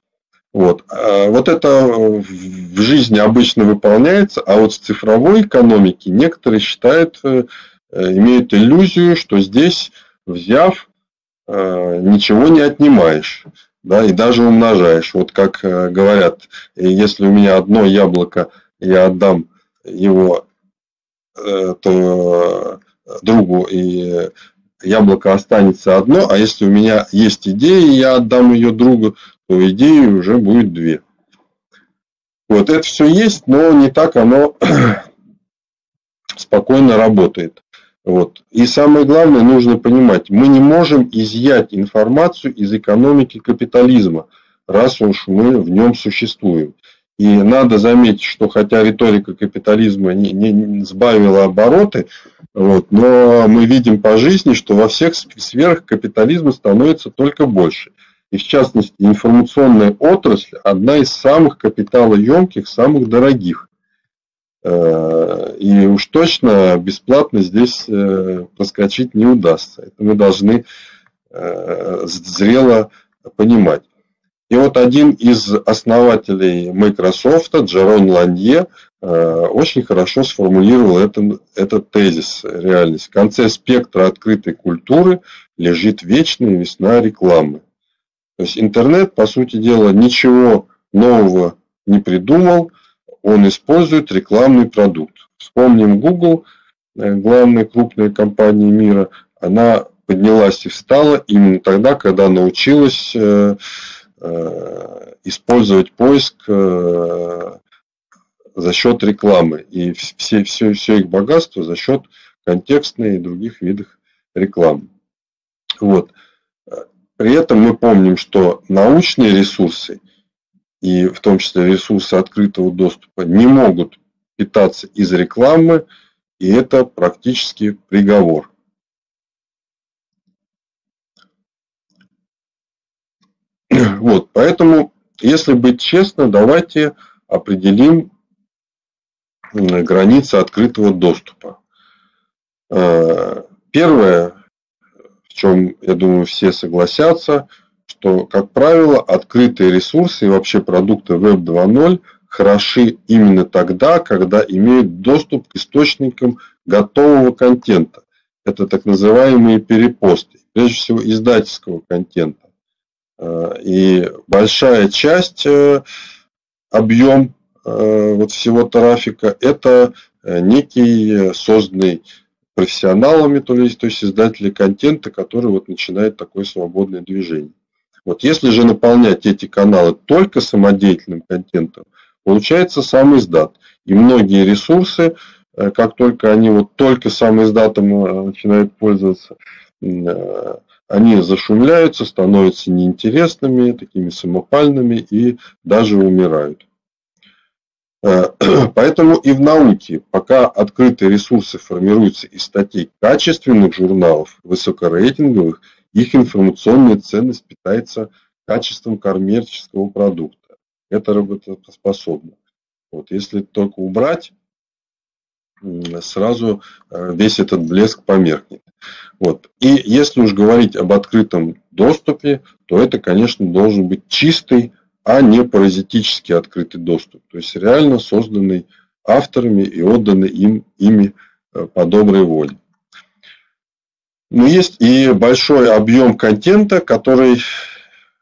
Вот. А вот это в жизни обычно выполняется, а вот в цифровой экономике некоторые считают, э, имеют иллюзию, что здесь, взяв, э, ничего не отнимаешь, да, и даже умножаешь. Вот как э, говорят, если у меня одно яблоко, я отдам его то другу, и яблоко останется одно, а если у меня есть идея, и я отдам ее другу, то идеи уже будет две. Вот это все есть, но не так оно спокойно работает. Вот. И самое главное, нужно понимать, мы не можем изъять информацию из экономики капитализма, раз уж мы в нем существуем. И надо заметить, что хотя риторика капитализма не, не сбавила обороты, вот, но мы видим по жизни, что во всех сферах капитализма становится только больше. И в частности, информационная отрасль одна из самых капиталоемких, самых дорогих. Э, и уж точно бесплатно здесь э, проскочить не удастся. Это мы должны э, зрело понимать. И вот один из основателей Microsoft, Джерон Ланье, очень хорошо сформулировал это, этот тезис, реальность. В конце спектра открытой культуры лежит вечная весна рекламы. То есть интернет, по сути дела, ничего нового не придумал, он использует рекламный продукт. Вспомним Google, э, главная крупная компания мира, она поднялась и встала именно тогда, когда научилась э, Э, использовать поиск за счет рекламы. И все, все, все их богатство за счет контекстной и других видов рекламы. Вот. При этом мы помним, что научные ресурсы, и в том числе ресурсы открытого доступа, не могут питаться из рекламы, и это практически приговор. Вот, поэтому, если быть честно, давайте определим границы открытого доступа. Э, первое, в чем, я думаю, все согласятся, что, как правило, открытые ресурсы и вообще продукты Web 2.0 хороши именно тогда, когда имеют доступ к источникам готового контента. Это так называемые перепосты, прежде всего издательского контента. Э, и большая часть, э, объем э, вот всего трафика, это некий созданный профессионалами, то есть, то есть издатели контента, который вот начинает такое свободное движение. Вот если же наполнять эти каналы только самодеятельным контентом, получается сам издат. И многие ресурсы, как только они вот только сам издатом начинают пользоваться, они зашумляются, становятся неинтересными, такими самопальными и даже умирают. Э, поэтому и в науке, пока открытые ресурсы формируются из статей качественных журналов, высокорейтинговых, их информационная ценность питается качеством коммерческого продукта. Это работоспособно. Вот, если только убрать сразу э, весь этот блеск померкнет. Вот. И если уж говорить об открытом доступе, то это, конечно, должен быть чистый, а не паразитически открытый доступ. То есть реально созданный авторами и отданный им, ими э, по доброй воле. Но есть и большой объем контента, который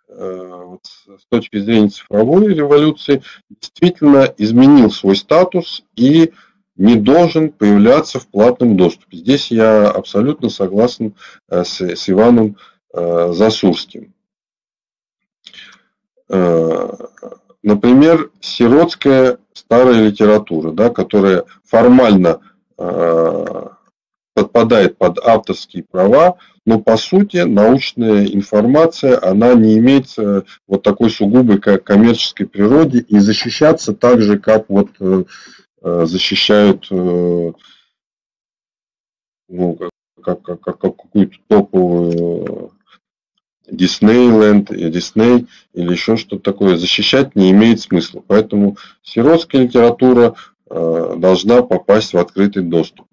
э, с точки зрения цифровой революции действительно изменил свой статус и не должен появляться в платном доступе. Здесь я абсолютно согласен э, с, с Иваном э, Засурским. Например, сиротская старая литература, да, которая формально подпадает под авторские права, но по сути научная информация, она не имеет вот такой сугубой коммерческой природе и защищаться так же, как вот Э, защищают э, ну, как, как, как, как какую-то топовую Диснейленд, Дисней или еще что-то такое, защищать не имеет смысла. Поэтому сиротская литература э, должна попасть в открытый доступ.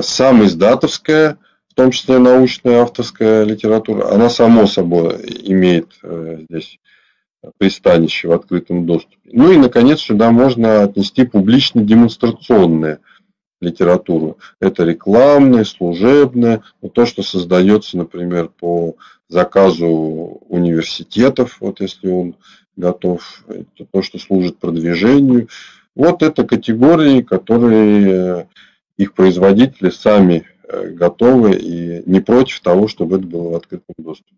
Сам издатовская, в том числе научная авторская литература, она само собой имеет здесь пристанище в открытом доступе. Ну и, наконец, сюда можно отнести публично-демонстрационную литературу. Это рекламная, служебная, ну, то, что создается, например, по заказу университетов, вот если он готов, это то, что служит продвижению. Вот это категории, которые их производители сами э, готовы и не против того, чтобы это было в открытом доступе.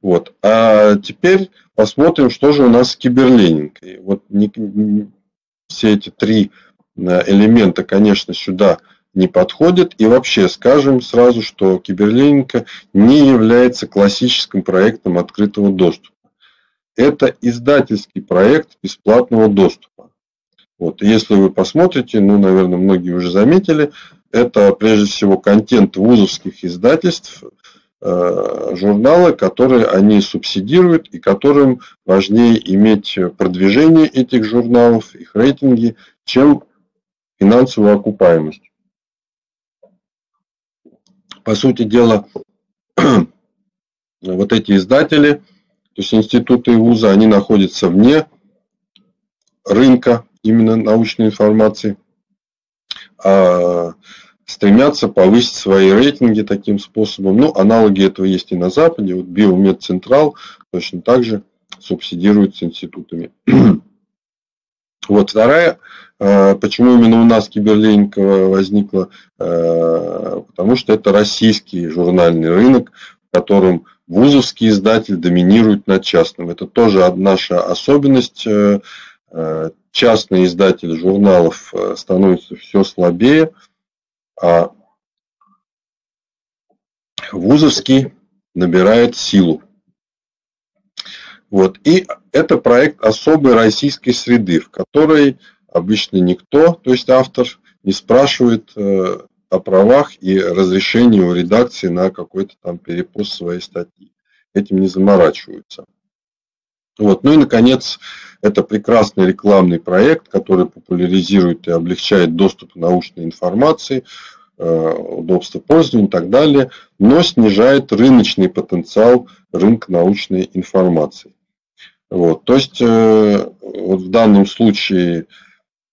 Вот. А теперь посмотрим, что же у нас с киберленингой. Вот не, не, все эти три э, элемента, конечно, сюда не подходят. И вообще скажем сразу, что киберленинка не является классическим проектом открытого доступа. Это издательский проект бесплатного доступа. Вот. если вы посмотрите, ну, наверное, многие уже заметили, это прежде всего контент вузовских издательств, Э, журналы, которые они субсидируют и которым важнее иметь продвижение этих журналов, их рейтинги, чем финансовую окупаемость. По сути дела, вот эти издатели, То есть институты и вузы, они находятся вне рынка именно научной информации, а стремятся повысить свои рейтинги таким способом. Ну, аналоги этого есть и на Западе. Вот Биомед Централ точно так же субсидируется институтами. Вот вторая, э, почему именно у нас Киберлейникова возникла, э, потому что это российский журнальный рынок, в котором вузовский издатель доминирует над частным. Это тоже наша особенность. Э, частный издатель журналов становится все слабее, а вузовский набирает силу. Вот. И это проект особой российской среды, в которой обычно никто, то есть автор, не спрашивает э, о правах и разрешении у редакции на какой-то там перепост своей статьи. Этим не заморачиваются. Вот. Ну и, наконец, это прекрасный рекламный проект, который популяризирует и облегчает доступ к научной информации, э, удобство пользования и так далее, но снижает рыночный потенциал рынка научной информации. Вот, то есть э, вот в данном случае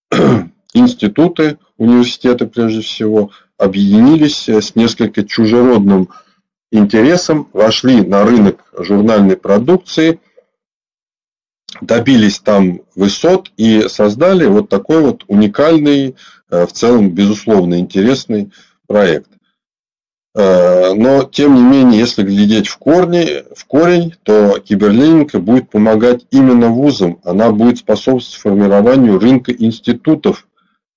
институты, университеты прежде всего, объединились с несколько чужеродным интересом, вошли на рынок журнальной продукции, добились там высот и создали вот такой вот уникальный, э, в целом, безусловно, интересный проект. Э, но, тем не менее, если глядеть в, корни, в корень, то киберлиника будет помогать именно вузам. Она будет способствовать формированию рынка институтов,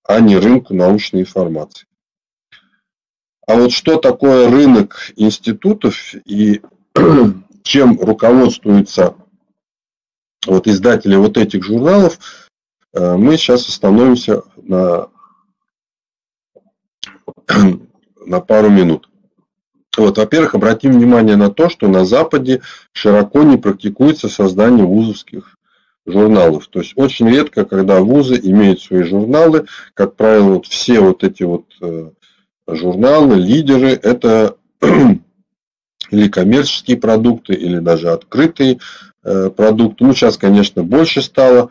а не рынку научной информации. А вот что такое рынок институтов и чем руководствуются вот издатели вот этих журналов, э, мы сейчас остановимся на, на пару минут. Вот, во-первых, обратим внимание на то, что на Западе широко не практикуется создание вузовских журналов. То есть очень редко, когда вузы имеют свои журналы, как правило, вот все вот эти вот э, журналы, лидеры, это или коммерческие продукты, или даже открытые э, продукты. Ну, сейчас, конечно, больше стало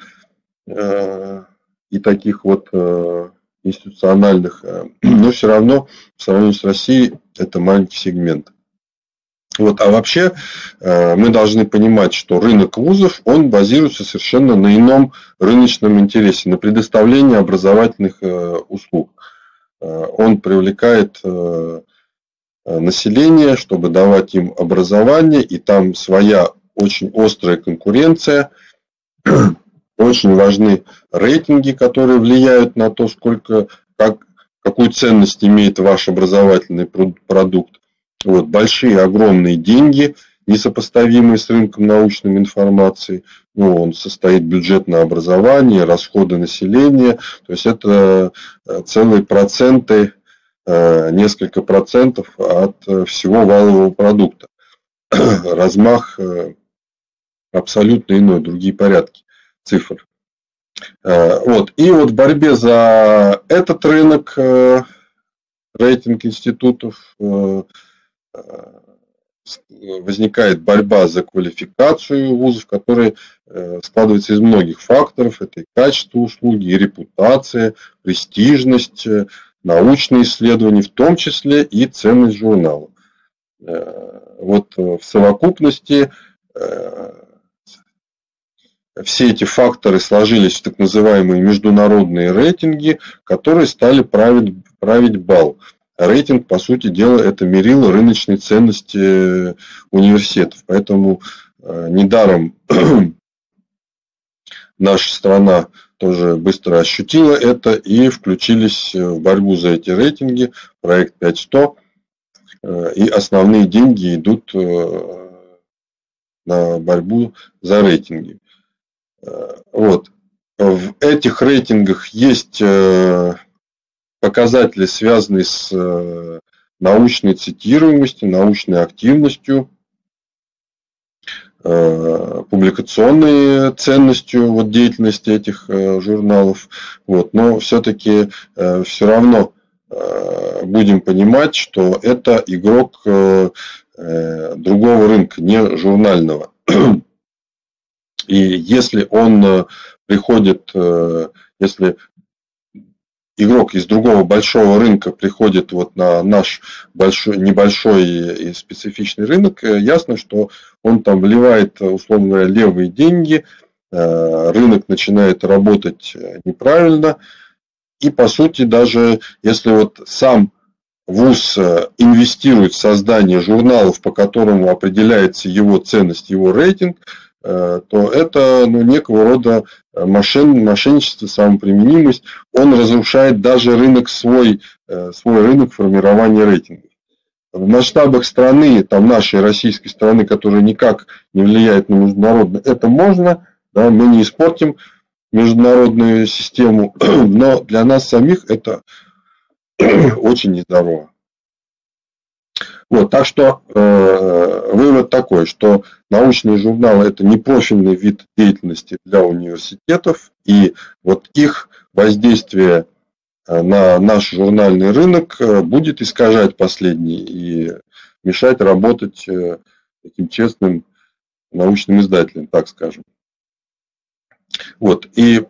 э, и таких вот э, институциональных, но все равно в сравнении с Россией это маленький сегмент. Вот, а вообще мы должны понимать, что рынок вузов, он базируется совершенно на ином рыночном интересе, на предоставлении образовательных услуг. Он привлекает население, чтобы давать им образование, и там своя очень острая конкуренция, очень важны рейтинги, которые влияют на то, сколько, как, какую ценность имеет ваш образовательный продукт. Вот, большие, огромные деньги, несопоставимые с рынком научной информации. Ну, он состоит бюджет на образование, расходы населения. То есть это э, целые проценты, э, несколько процентов от э, всего валового продукта. Размах абсолютно иной, другие порядки цифр. Э, вот. И вот в борьбе за этот рынок э, рейтинг институтов э, возникает борьба за квалификацию вузов, которая складывается из многих факторов. Это и качество услуги, и репутация, престижность, научные исследования, в том числе и ценность журнала. Вот в совокупности все эти факторы сложились в так называемые международные рейтинги, которые стали править, править бал. Рейтинг, по сути дела, это мерило рыночной ценности э, университетов. Поэтому э, недаром наша страна тоже быстро ощутила это и включились в борьбу за эти рейтинги, проект 5100, э, и основные деньги идут на борьбу за рейтинги. Вот. В этих рейтингах есть э, показатели, связанные с э, научной цитируемостью, научной активностью, э, публикационной ценностью вот, деятельности этих журналов. Вот. Но все-таки все равно будем понимать, что это игрок другого рынка, не журнального. И если он приходит, если игрок из другого большого рынка приходит вот на наш большой, небольшой и специфичный рынок, ясно, что он там вливает, условно говоря, левые деньги, рынок начинает работать неправильно, и по сути даже если вот сам ВУЗ э, инвестирует в создание журналов, по которому определяется его ценность, его рейтинг, э, то это ну, некого рода мошен, мошенничество, самоприменимость. Он разрушает даже рынок свой, э, свой рынок формирования рейтингов. В масштабах страны, там нашей российской страны, которая никак не влияет на международное, это можно, да, мы не испортим международную систему, но для нас самих это очень нездорово. Вот, так что э, вывод такой, что научные журналы это не профильный вид деятельности для университетов, и вот их воздействие э, на наш журнальный рынок э, будет искажать последний и мешать работать э, таким честным научным издателем, так скажем. Вот, и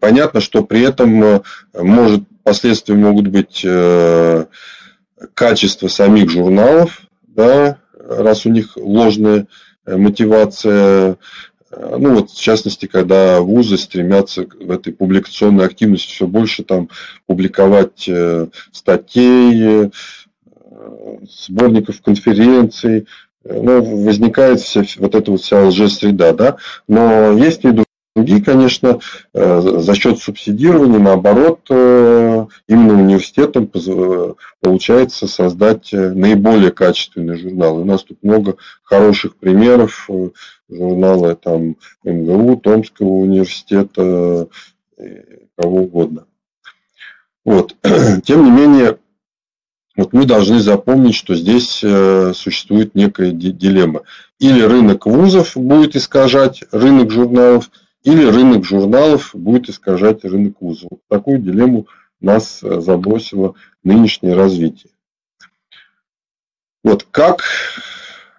понятно, что при этом может последствия могут быть качество самих журналов, да, раз у них ложная э, мотивация. Э, ну вот, в частности, когда вузы стремятся в этой публикационной активности все больше там публиковать статей, сборников конференций, ну, возникает вся, вот эта вот вся лжесреда, да. Но есть и Другие, конечно, э, за счет субсидирования, наоборот, э, именно университетам получается создать э, наиболее качественные журналы. У нас тут много хороших примеров. Журналы там МГУ, Томского университета, кого угодно. Вот. Тем не менее, вот мы должны запомнить, что здесь существует некая дилемма. Или рынок вузов будет искажать рынок журналов – или рынок журналов будет искажать рынок вузов. В такую дилемму нас э, забросило нынешнее развитие. Вот как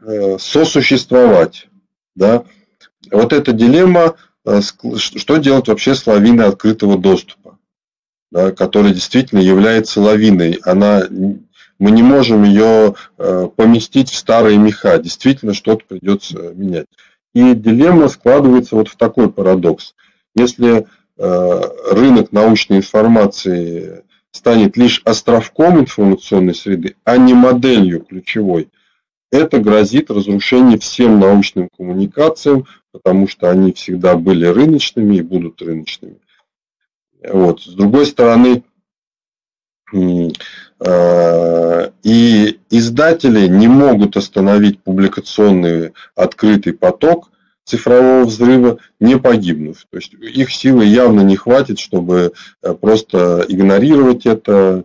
э, сосуществовать, да? Вот эта дилемма, э, что делать вообще с лавиной открытого доступа, да, которая действительно является лавиной. Она, мы не можем ее поместить в старые меха, действительно что-то придется менять. И дилемма складывается вот в такой парадокс. Если э, рынок научной информации станет лишь островком информационной среды, а не моделью ключевой, это грозит разрушением всем научным коммуникациям, потому что они всегда были рыночными и будут рыночными. Вот. С другой стороны, и издатели не могут остановить публикационный открытый поток цифрового взрыва, не погибнув. То есть их силы явно не хватит, чтобы э, просто игнорировать это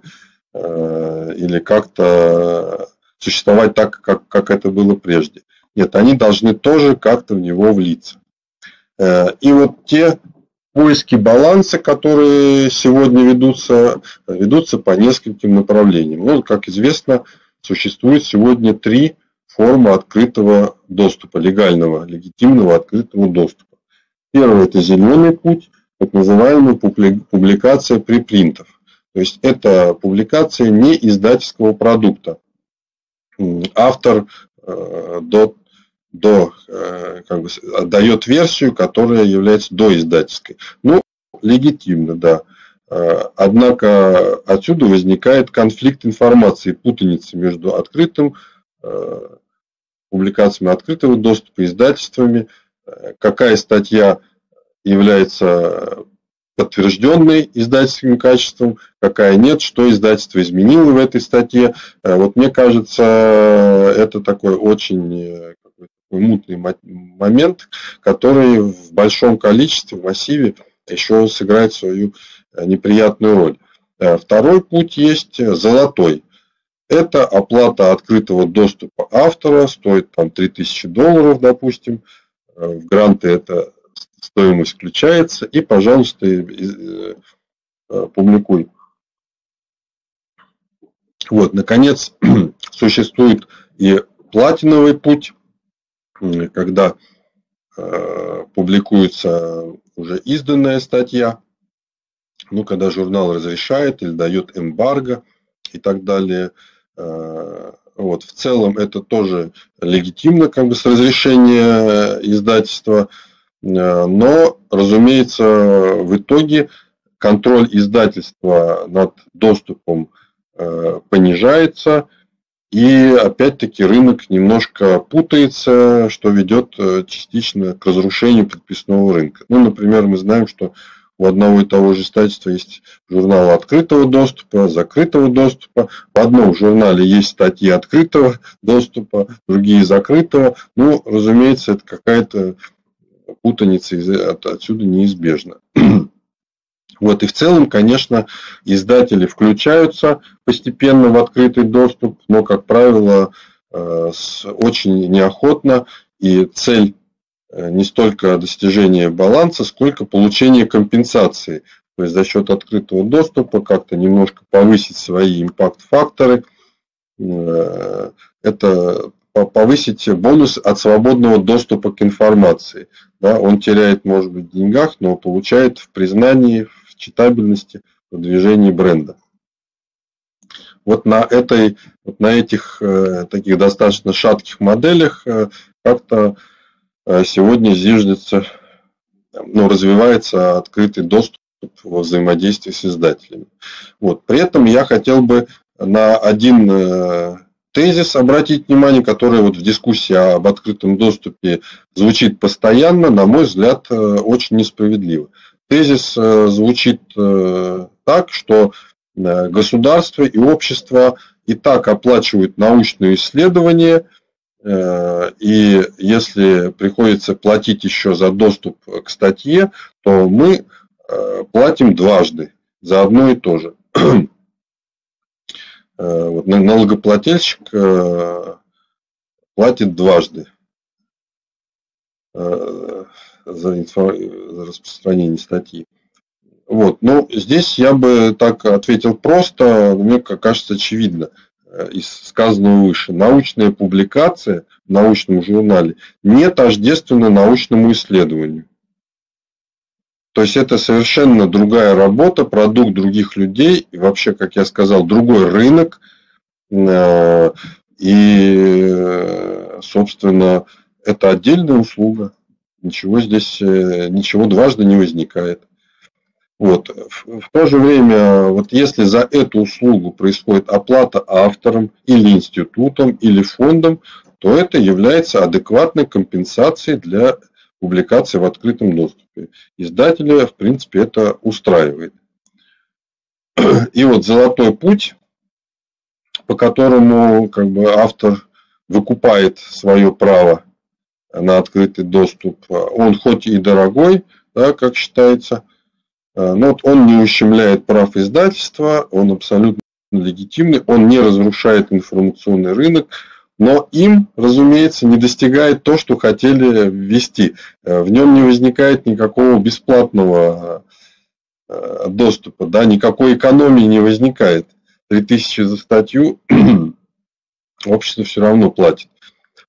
э, или как-то существовать так, как, как это было прежде. Нет, они должны тоже как-то в него влиться. Э, и вот те поиски баланса, которые сегодня ведутся, ведутся по нескольким направлениям. Ну, как известно, существует сегодня три формы открытого доступа, легального, легитимного открытого доступа. Первый – это зеленый путь, так называемая публикация припринтов. То есть это публикация не издательского продукта. Автор э, до э, как бы, дает версию, которая является доиздательской. Ну, легитимно, да. Э, однако отсюда возникает конфликт информации, путаница между открытым, э, публикациями открытого доступа, издательствами, какая статья является подтвержденной издательским качеством, какая нет, что издательство изменило в этой статье. Вот мне кажется, это такой очень мутный момент, который в большом количестве, в массиве еще сыграет свою э, неприятную роль. Э, второй путь есть э, золотой. Это оплата открытого доступа автора, стоит там 3000 долларов, допустим. В гранты эта стоимость включается, и, пожалуйста, публикуй. Вот, наконец, существует и платиновый путь, когда э, публикуется уже изданная статья, ну, когда журнал разрешает или дает эмбарго и так далее. Э, вот, в целом это тоже легитимно как бы с разрешения издательства, но, разумеется, в итоге контроль издательства над доступом понижается, и опять-таки рынок немножко путается, что ведет э, частично к разрушению подписного рынка. Ну, например, мы знаем, что у одного и того же издательства есть журнал открытого доступа, закрытого доступа. В одном журнале есть статьи открытого доступа, другие закрытого. Ну, разумеется, это какая-то путаница отсюда неизбежна. Вот, и в целом, конечно, издатели включаются постепенно в открытый доступ, но, как правило, э, очень неохотно, и цель э, не столько достижения баланса, сколько получения компенсации. То есть за счет открытого доступа как-то немножко повысить свои импакт-факторы. Э, это повысить бонус от свободного доступа к информации. Да, он теряет, может быть, в деньгах, но получает в признании, читабельности продвижения бренда. Вот на, этой, вот на этих э, таких достаточно шатких моделях э, как-то э, сегодня зиждется, ну, развивается открытый доступ во взаимодействии с издателями. Вот. При этом я хотел бы на один э, тезис обратить внимание, который вот в дискуссии об открытом доступе звучит постоянно, на мой взгляд, э, очень несправедливо. Тезис э, звучит э, так, что э, государство и общество и так оплачивают научные исследования, и если приходится платить еще за доступ к статье, то мы платим дважды за одно и то же. Налогоплательщик платит дважды за, инфо, за распространение статьи. Вот. Но здесь я бы так ответил просто, мне кажется очевидно э, из сказанного выше. Научная публикация в научном журнале не тождественна научному исследованию. То есть это совершенно другая работа, продукт других людей, и вообще, как я сказал, другой рынок. Э, и, э, собственно, это отдельная услуга. Ничего здесь, э, ничего дважды не возникает. Вот. В, в то же время, вот если за эту услугу происходит оплата автором или институтом, или фондом, то это является адекватной компенсацией для публикации в открытом доступе. Издателя, в принципе, это устраивает. И вот золотой путь, по которому как бы, автор выкупает свое право на открытый доступ. Он хоть и дорогой, да, как считается, э, но вот он не ущемляет прав издательства, он абсолютно легитимный, он не разрушает информационный рынок, но им, разумеется, не достигает то, что хотели ввести. Э, в нем не возникает никакого бесплатного э, доступа, да, никакой экономии не возникает. 3000 за статью общество все равно платит.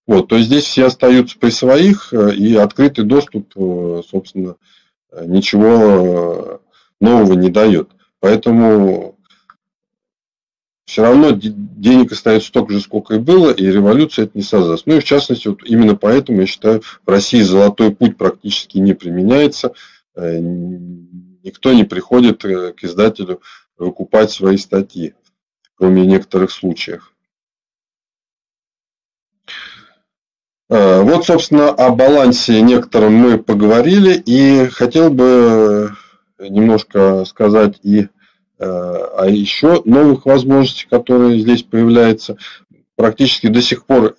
Вот, то есть здесь все остаются при своих, э, и открытый доступ, э, собственно, э, ничего нового не дает. Поэтому все равно денег остается столько же, сколько и было, и революция это не создаст. Ну и в частности, вот именно поэтому я считаю, в России золотой путь практически не применяется. Никто не приходит к издателю выкупать свои статьи, кроме некоторых случаев. Э, вот, собственно, о балансе некотором мы поговорили, и хотел бы немножко сказать и э, о еще новых возможностях, которые здесь появляются. Практически до сих пор,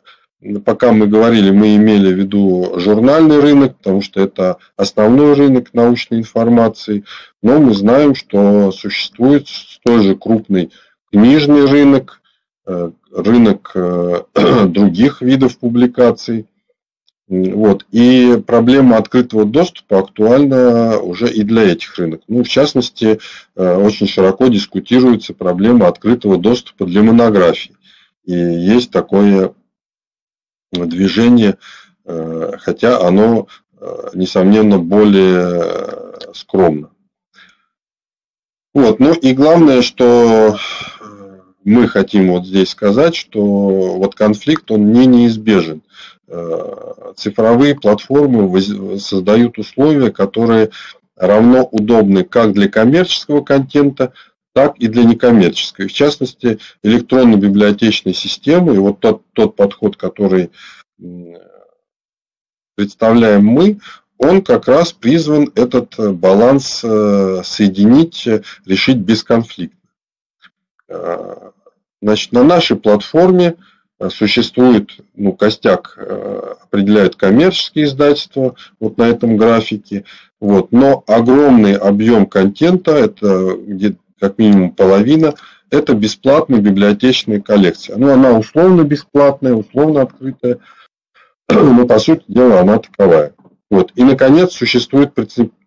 пока мы говорили, мы имели в виду журнальный рынок, потому что это основной рынок научной информации, но мы знаем, что существует столь же крупный книжный рынок, Э, рынок э, других видов публикаций. Вот. И проблема открытого доступа актуальна уже и для этих рынок. Ну, в частности, э, очень широко дискутируется проблема открытого доступа для монографий. И есть такое движение, хотя оно несомненно, более скромно. Вот, ну и главное, что мы хотим вот здесь сказать, что вот конфликт, он не неизбежен. Цифровые платформы создают условия, которые равно удобны как для коммерческого контента, так и для некоммерческой. В частности, электронно-библиотечной системы, и вот тот, тот подход, который представляем мы, он как раз призван этот э, баланс э, соединить, э, решить без конфликта. Значит, на нашей платформе существует, ну, костяк определяют коммерческие издательства, вот на этом графике, вот, но огромный объем контента, это где как минимум половина, это бесплатная библиотечная коллекция. Ну, она условно бесплатная, условно открытая, но по сути дела она таковая. Вот. И, наконец, существует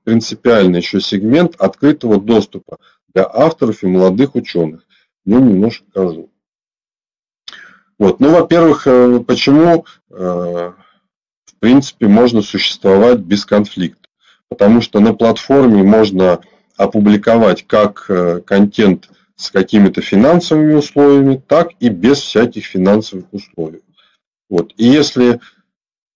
принципиальный еще сегмент открытого доступа для авторов и молодых ученых. Я немножко скажу. Вот. Ну, во-первых, э, почему, э, в принципе, можно существовать без конфликта? Потому что на платформе можно опубликовать как э, контент с какими-то финансовыми условиями, так и без всяких финансовых условий. Вот. И если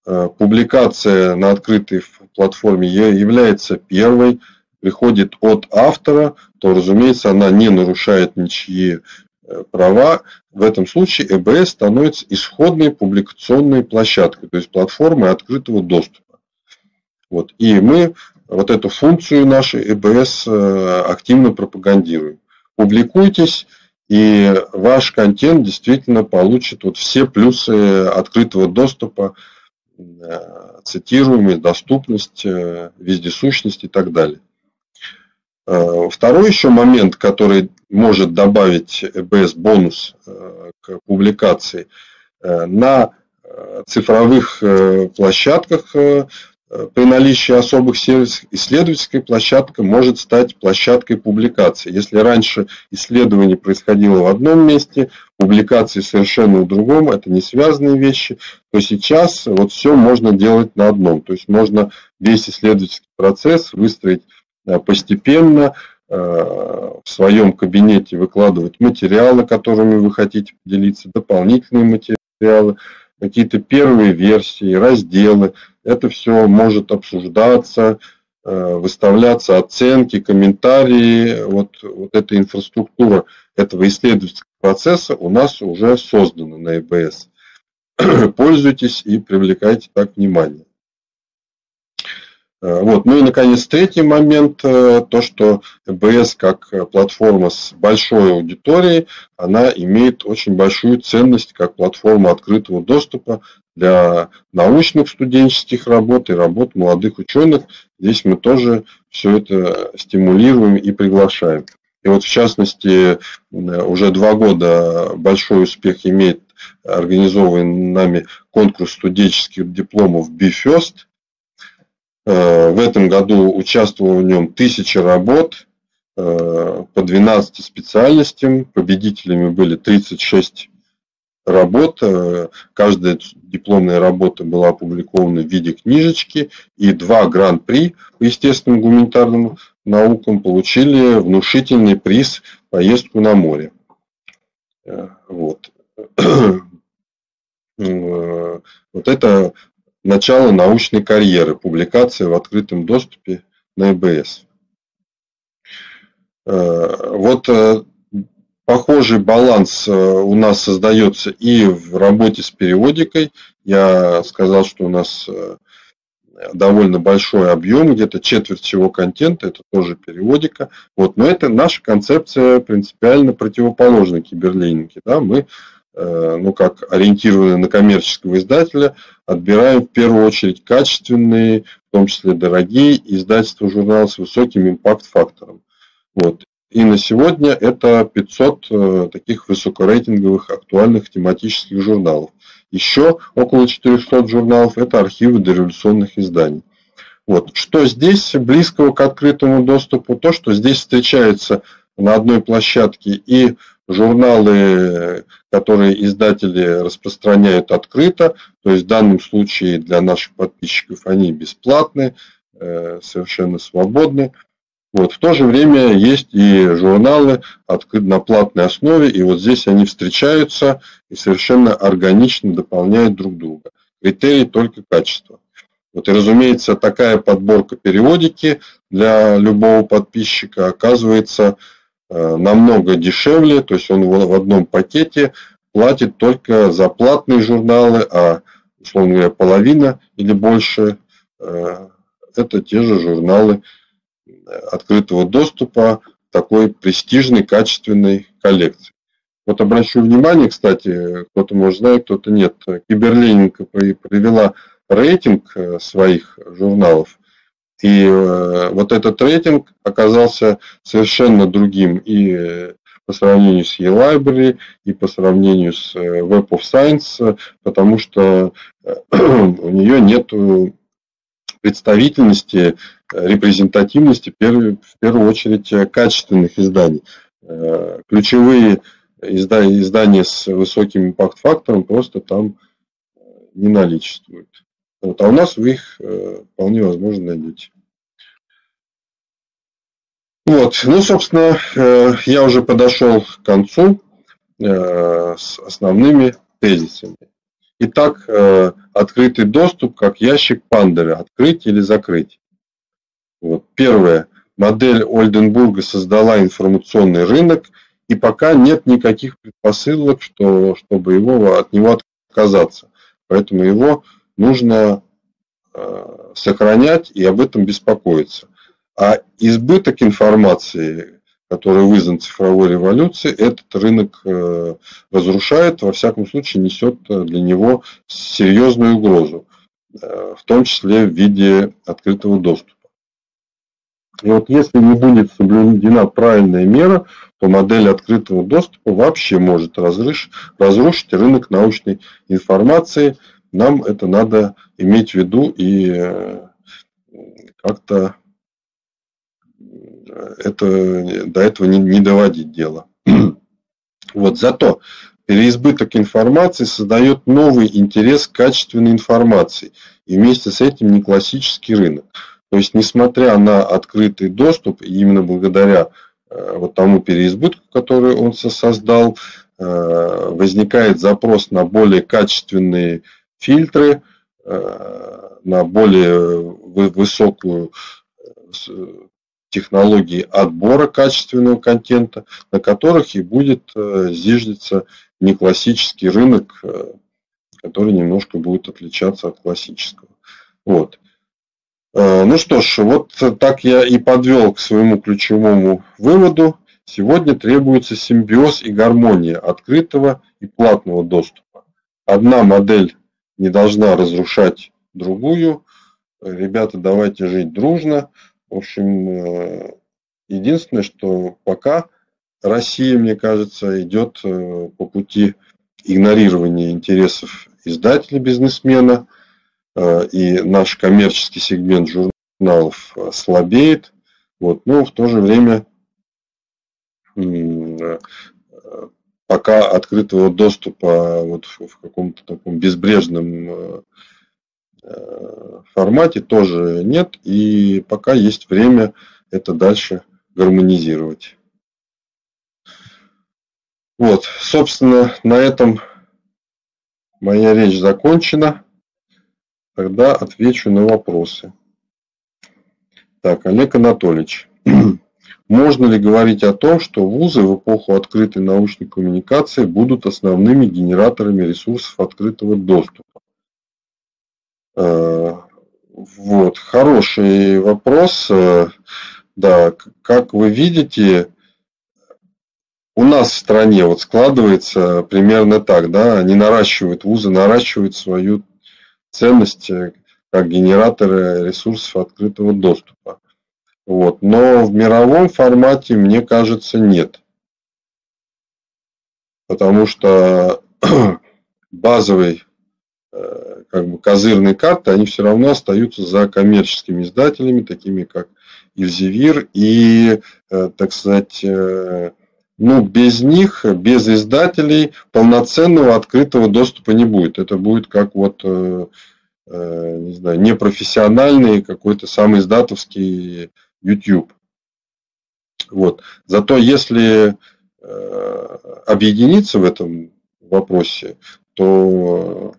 публикация на открытой платформе является первой, приходит от автора, то, разумеется, она не нарушает ничьи права. В этом случае EBS становится исходной публикационной площадкой, то есть платформой открытого доступа. Вот. И мы вот эту функцию нашей EBS э, активно пропагандируем. Публикуйтесь, и ваш контент действительно получит вот все плюсы открытого доступа, э, цитируемость, доступность, э, вездесущность и так далее. Второй еще момент, который может добавить EBS бонус к публикации, на цифровых площадках Э, при наличии особых сервисов исследовательская площадка может стать площадкой публикации. Если раньше исследование происходило в одном месте, публикации совершенно в другом, это не связанные вещи, то сейчас вот все можно делать на одном. То есть можно весь исследовательский процесс выстроить э, постепенно, э, в своем кабинете выкладывать материалы, которыми вы хотите поделиться, дополнительные материалы, какие-то первые версии, разделы. Это все может обсуждаться, э, выставляться оценки, комментарии. Вот, вот эта инфраструктура этого исследовательского процесса у нас уже создана на EBS. Пользуйтесь и привлекайте так внимание. Э, вот. Ну и, наконец, третий момент, э, то, что ЭБС как платформа с большой аудиторией, она имеет очень большую ценность как платформа открытого доступа для научных студенческих работ и работ молодых ученых. Здесь мы тоже все это стимулируем и приглашаем. И вот в частности, уже два года большой успех имеет организованный нами конкурс студенческих дипломов BFIRST, Э, в этом году участвовало в нем тысяча работ э, по 12 специальностям. Победителями были 36 работ. Э, каждая дипломная работа была опубликована в виде книжечки. И два гран-при по естественным гуманитарным наукам получили внушительный приз «Поездку на море». Вот. Вот это Начало научной карьеры. Публикация в открытом доступе на ЭБС. Э, вот э, похожий баланс э, у нас создается и в работе с периодикой. Я сказал, что у нас довольно большой объем, где-то четверть всего контента, это тоже периодика. Вот, но это наша концепция принципиально противоположна киберлейнинге. Да? Мы ну, как ориентированные на коммерческого издателя, отбираем в первую очередь качественные, в том числе дорогие издательства журнала с высоким импакт-фактором. Вот. И на сегодня это 500 э, таких высокорейтинговых актуальных тематических журналов. Еще около 400 журналов – это архивы дореволюционных изданий. Вот. Что здесь близкого к открытому доступу? То, что здесь встречается на одной площадке и журналы, которые издатели распространяют открыто, то есть в данном случае для наших подписчиков они бесплатны, э, совершенно свободны. Вот. В то же время есть и журналы на платной основе, и вот здесь они встречаются и совершенно органично дополняют друг друга. Критерий только качество. Вот и, разумеется, такая подборка периодики для любого подписчика оказывается намного дешевле, то есть он в одном пакете платит только за платные журналы, а, условно говоря, половина или больше э, это те же журналы открытого доступа такой престижной, качественной коллекции. Вот обращу внимание, кстати, кто-то может знать, кто-то нет. Киберленинг провела рейтинг э, своих журналов. И э, вот этот рейтинг оказался совершенно другим и э, по сравнению с e-library, и по сравнению с Web of Science, потому что у нее нет представительности, репрезентативности, в первую очередь, качественных изданий. Ключевые издания с высоким импакт-фактором просто там не наличествуют. Вот, а у нас вы их э, вполне возможно найдете. Вот, ну, собственно, э, я уже подошел к концу э, с основными тезисами. Итак, э, открытый доступ как ящик Пандера. Открыть или закрыть. Вот. Первое. Модель Ольденбурга создала информационный рынок, и пока нет никаких предпосылок, что, чтобы его, от него отказаться. Поэтому его нужно э, сохранять и об этом беспокоиться. А избыток информации, который вызван цифровой революцией, этот рынок э, разрушает, во всяком случае несет для него серьезную угрозу, э, в том числе в виде открытого доступа. И вот если не будет соблюдена правильная мера, то модель открытого доступа вообще может разрушить, разрушить рынок научной информации – нам это надо иметь в виду и э, как-то э, это, до этого не, не доводить дело. Вот, зато переизбыток информации создает новый интерес к качественной информации и вместе с этим не классический рынок. То есть, несмотря на открытый доступ, именно благодаря э, вот тому переизбытку, который он создал, возникает запрос на более качественные фильтры э, на более высокую э, технологии отбора качественного контента, на которых и будет э, зиждиться не классический рынок, который немножко будет отличаться от классического. Вот. Ну что ж, вот так я и подвел к своему ключевому выводу. Сегодня требуется симбиоз и гармония открытого и платного доступа. Одна модель не должна разрушать другую. Ребята, давайте жить дружно. В общем, э, единственное, что пока Россия, мне кажется, идет э, по пути игнорирования интересов издателя, бизнесмена, э, и наш коммерческий сегмент журналов слабеет. Вот. Но в то же время пока открытого доступа вот в каком-то таком безбрежном э, э, формате тоже нет, и пока есть время это дальше гармонизировать. Вот, собственно, на этом моя речь закончена. Тогда отвечу на вопросы. Так, Олег Анатольевич. Можно ли говорить о том, что вузы в эпоху открытой научной коммуникации будут основными генераторами ресурсов открытого доступа? Э, вот, хороший вопрос. Э, да, как вы видите, у нас в стране вот складывается примерно так, да, они наращивают, вузы наращивают свою ценность э, как генераторы ресурсов открытого доступа. Вот. Но в мировом формате, мне кажется, нет. Потому что базовый э, как бы козырные карты, они все равно остаются за коммерческими издателями, такими как Ильзевир и, э, так сказать, э, ну, без них, без издателей полноценного открытого доступа не будет. Это будет как вот, не знаю, непрофессиональный какой-то самый издатовский YouTube. Вот. Зато если э, объединиться в этом вопросе, то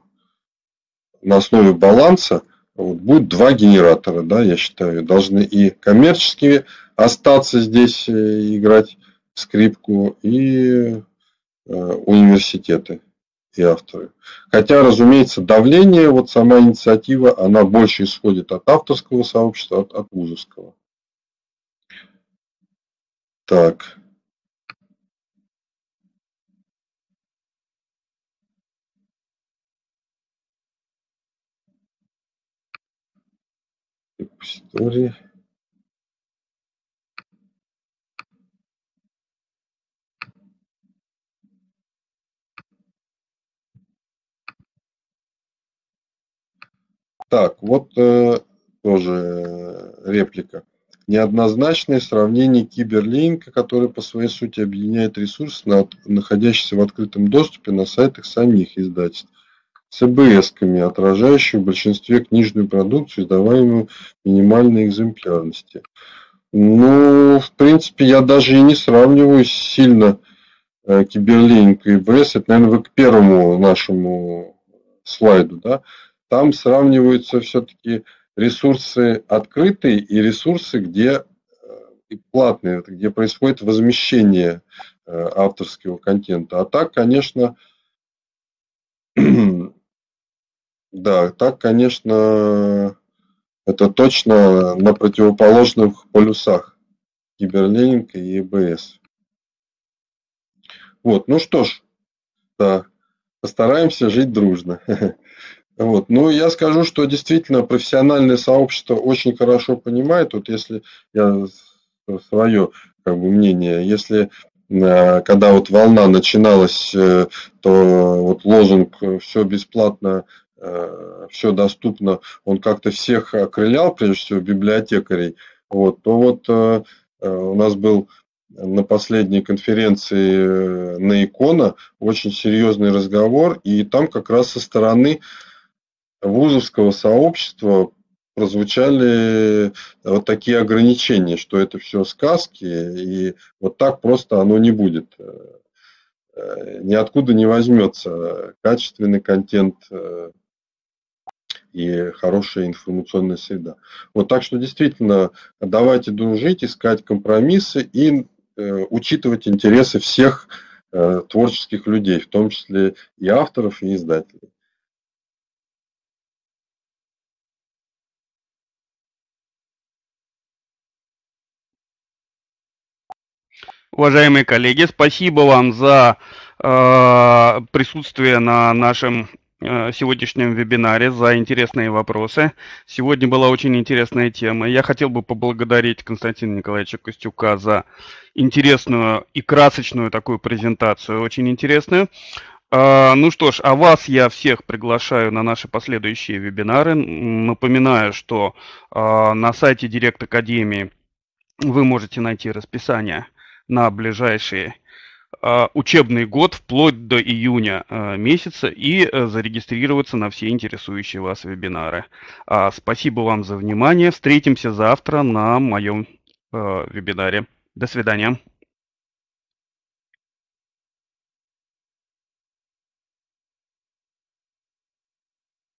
на основе баланса вот, будет два генератора, да, я считаю, должны и коммерческие остаться здесь играть скрипку и э, университеты и авторы. Хотя, разумеется, давление, вот сама инициатива, она больше исходит от авторского сообщества, от, от вузовского. Так. Истории. Так, вот э, тоже э, реплика. Неоднозначное сравнение киберлинка, который по своей сути объединяет ресурсы, находящиеся в открытом доступе на сайтах самих издательств, с ЭБС-ками, отражающими в большинстве книжную продукцию, издаваемую минимальной экземплярности. Ну, в принципе, я даже и не сравниваю сильно э, Киберлинк и ЭБС. Это, наверное, вы к первому нашему слайду, да? там сравниваются все-таки ресурсы открытые и ресурсы, где э, и платные, где происходит возмещение э, авторского контента. А так, конечно, да, так, конечно, это точно на противоположных полюсах Киберленинг и ЕБС. Вот, ну что ж, да, постараемся жить дружно. Вот. Ну, я скажу, что действительно профессиональное сообщество очень хорошо понимает, вот если я свое как бы, мнение, если э, когда вот волна начиналась, э, то вот лозунг «все бесплатно, э, все доступно», он как-то всех окрылял, прежде всего библиотекарей, вот, то вот у нас был на последней конференции на Икона очень серьезный разговор, и там как раз со стороны вузовского сообщества прозвучали вот такие ограничения, что это все сказки, и вот так просто оно не будет. Э, ниоткуда не возьмется качественный контент э, и хорошая информационная среда. Вот так что действительно давайте дружить, искать компромиссы и э, учитывать интересы всех творческих людей, в том числе и авторов, и издателей. Уважаемые коллеги, спасибо вам за э, присутствие на нашем э, сегодняшнем вебинаре, за интересные вопросы. Сегодня была очень интересная тема. Я хотел бы поблагодарить Константина Николаевича Костюка за интересную и красочную такую презентацию, очень интересную. Uh, ну что ж, а вас я всех приглашаю на наши последующие вебинары. Напоминаю, что uh, на сайте Директ Академии вы можете найти расписание на ближайший а, учебный год вплоть до июня а, месяца и э, зарегистрироваться на все интересующие вас вебинары. А, спасибо вам за внимание. Встретимся завтра на моем вебинаре. До свидания.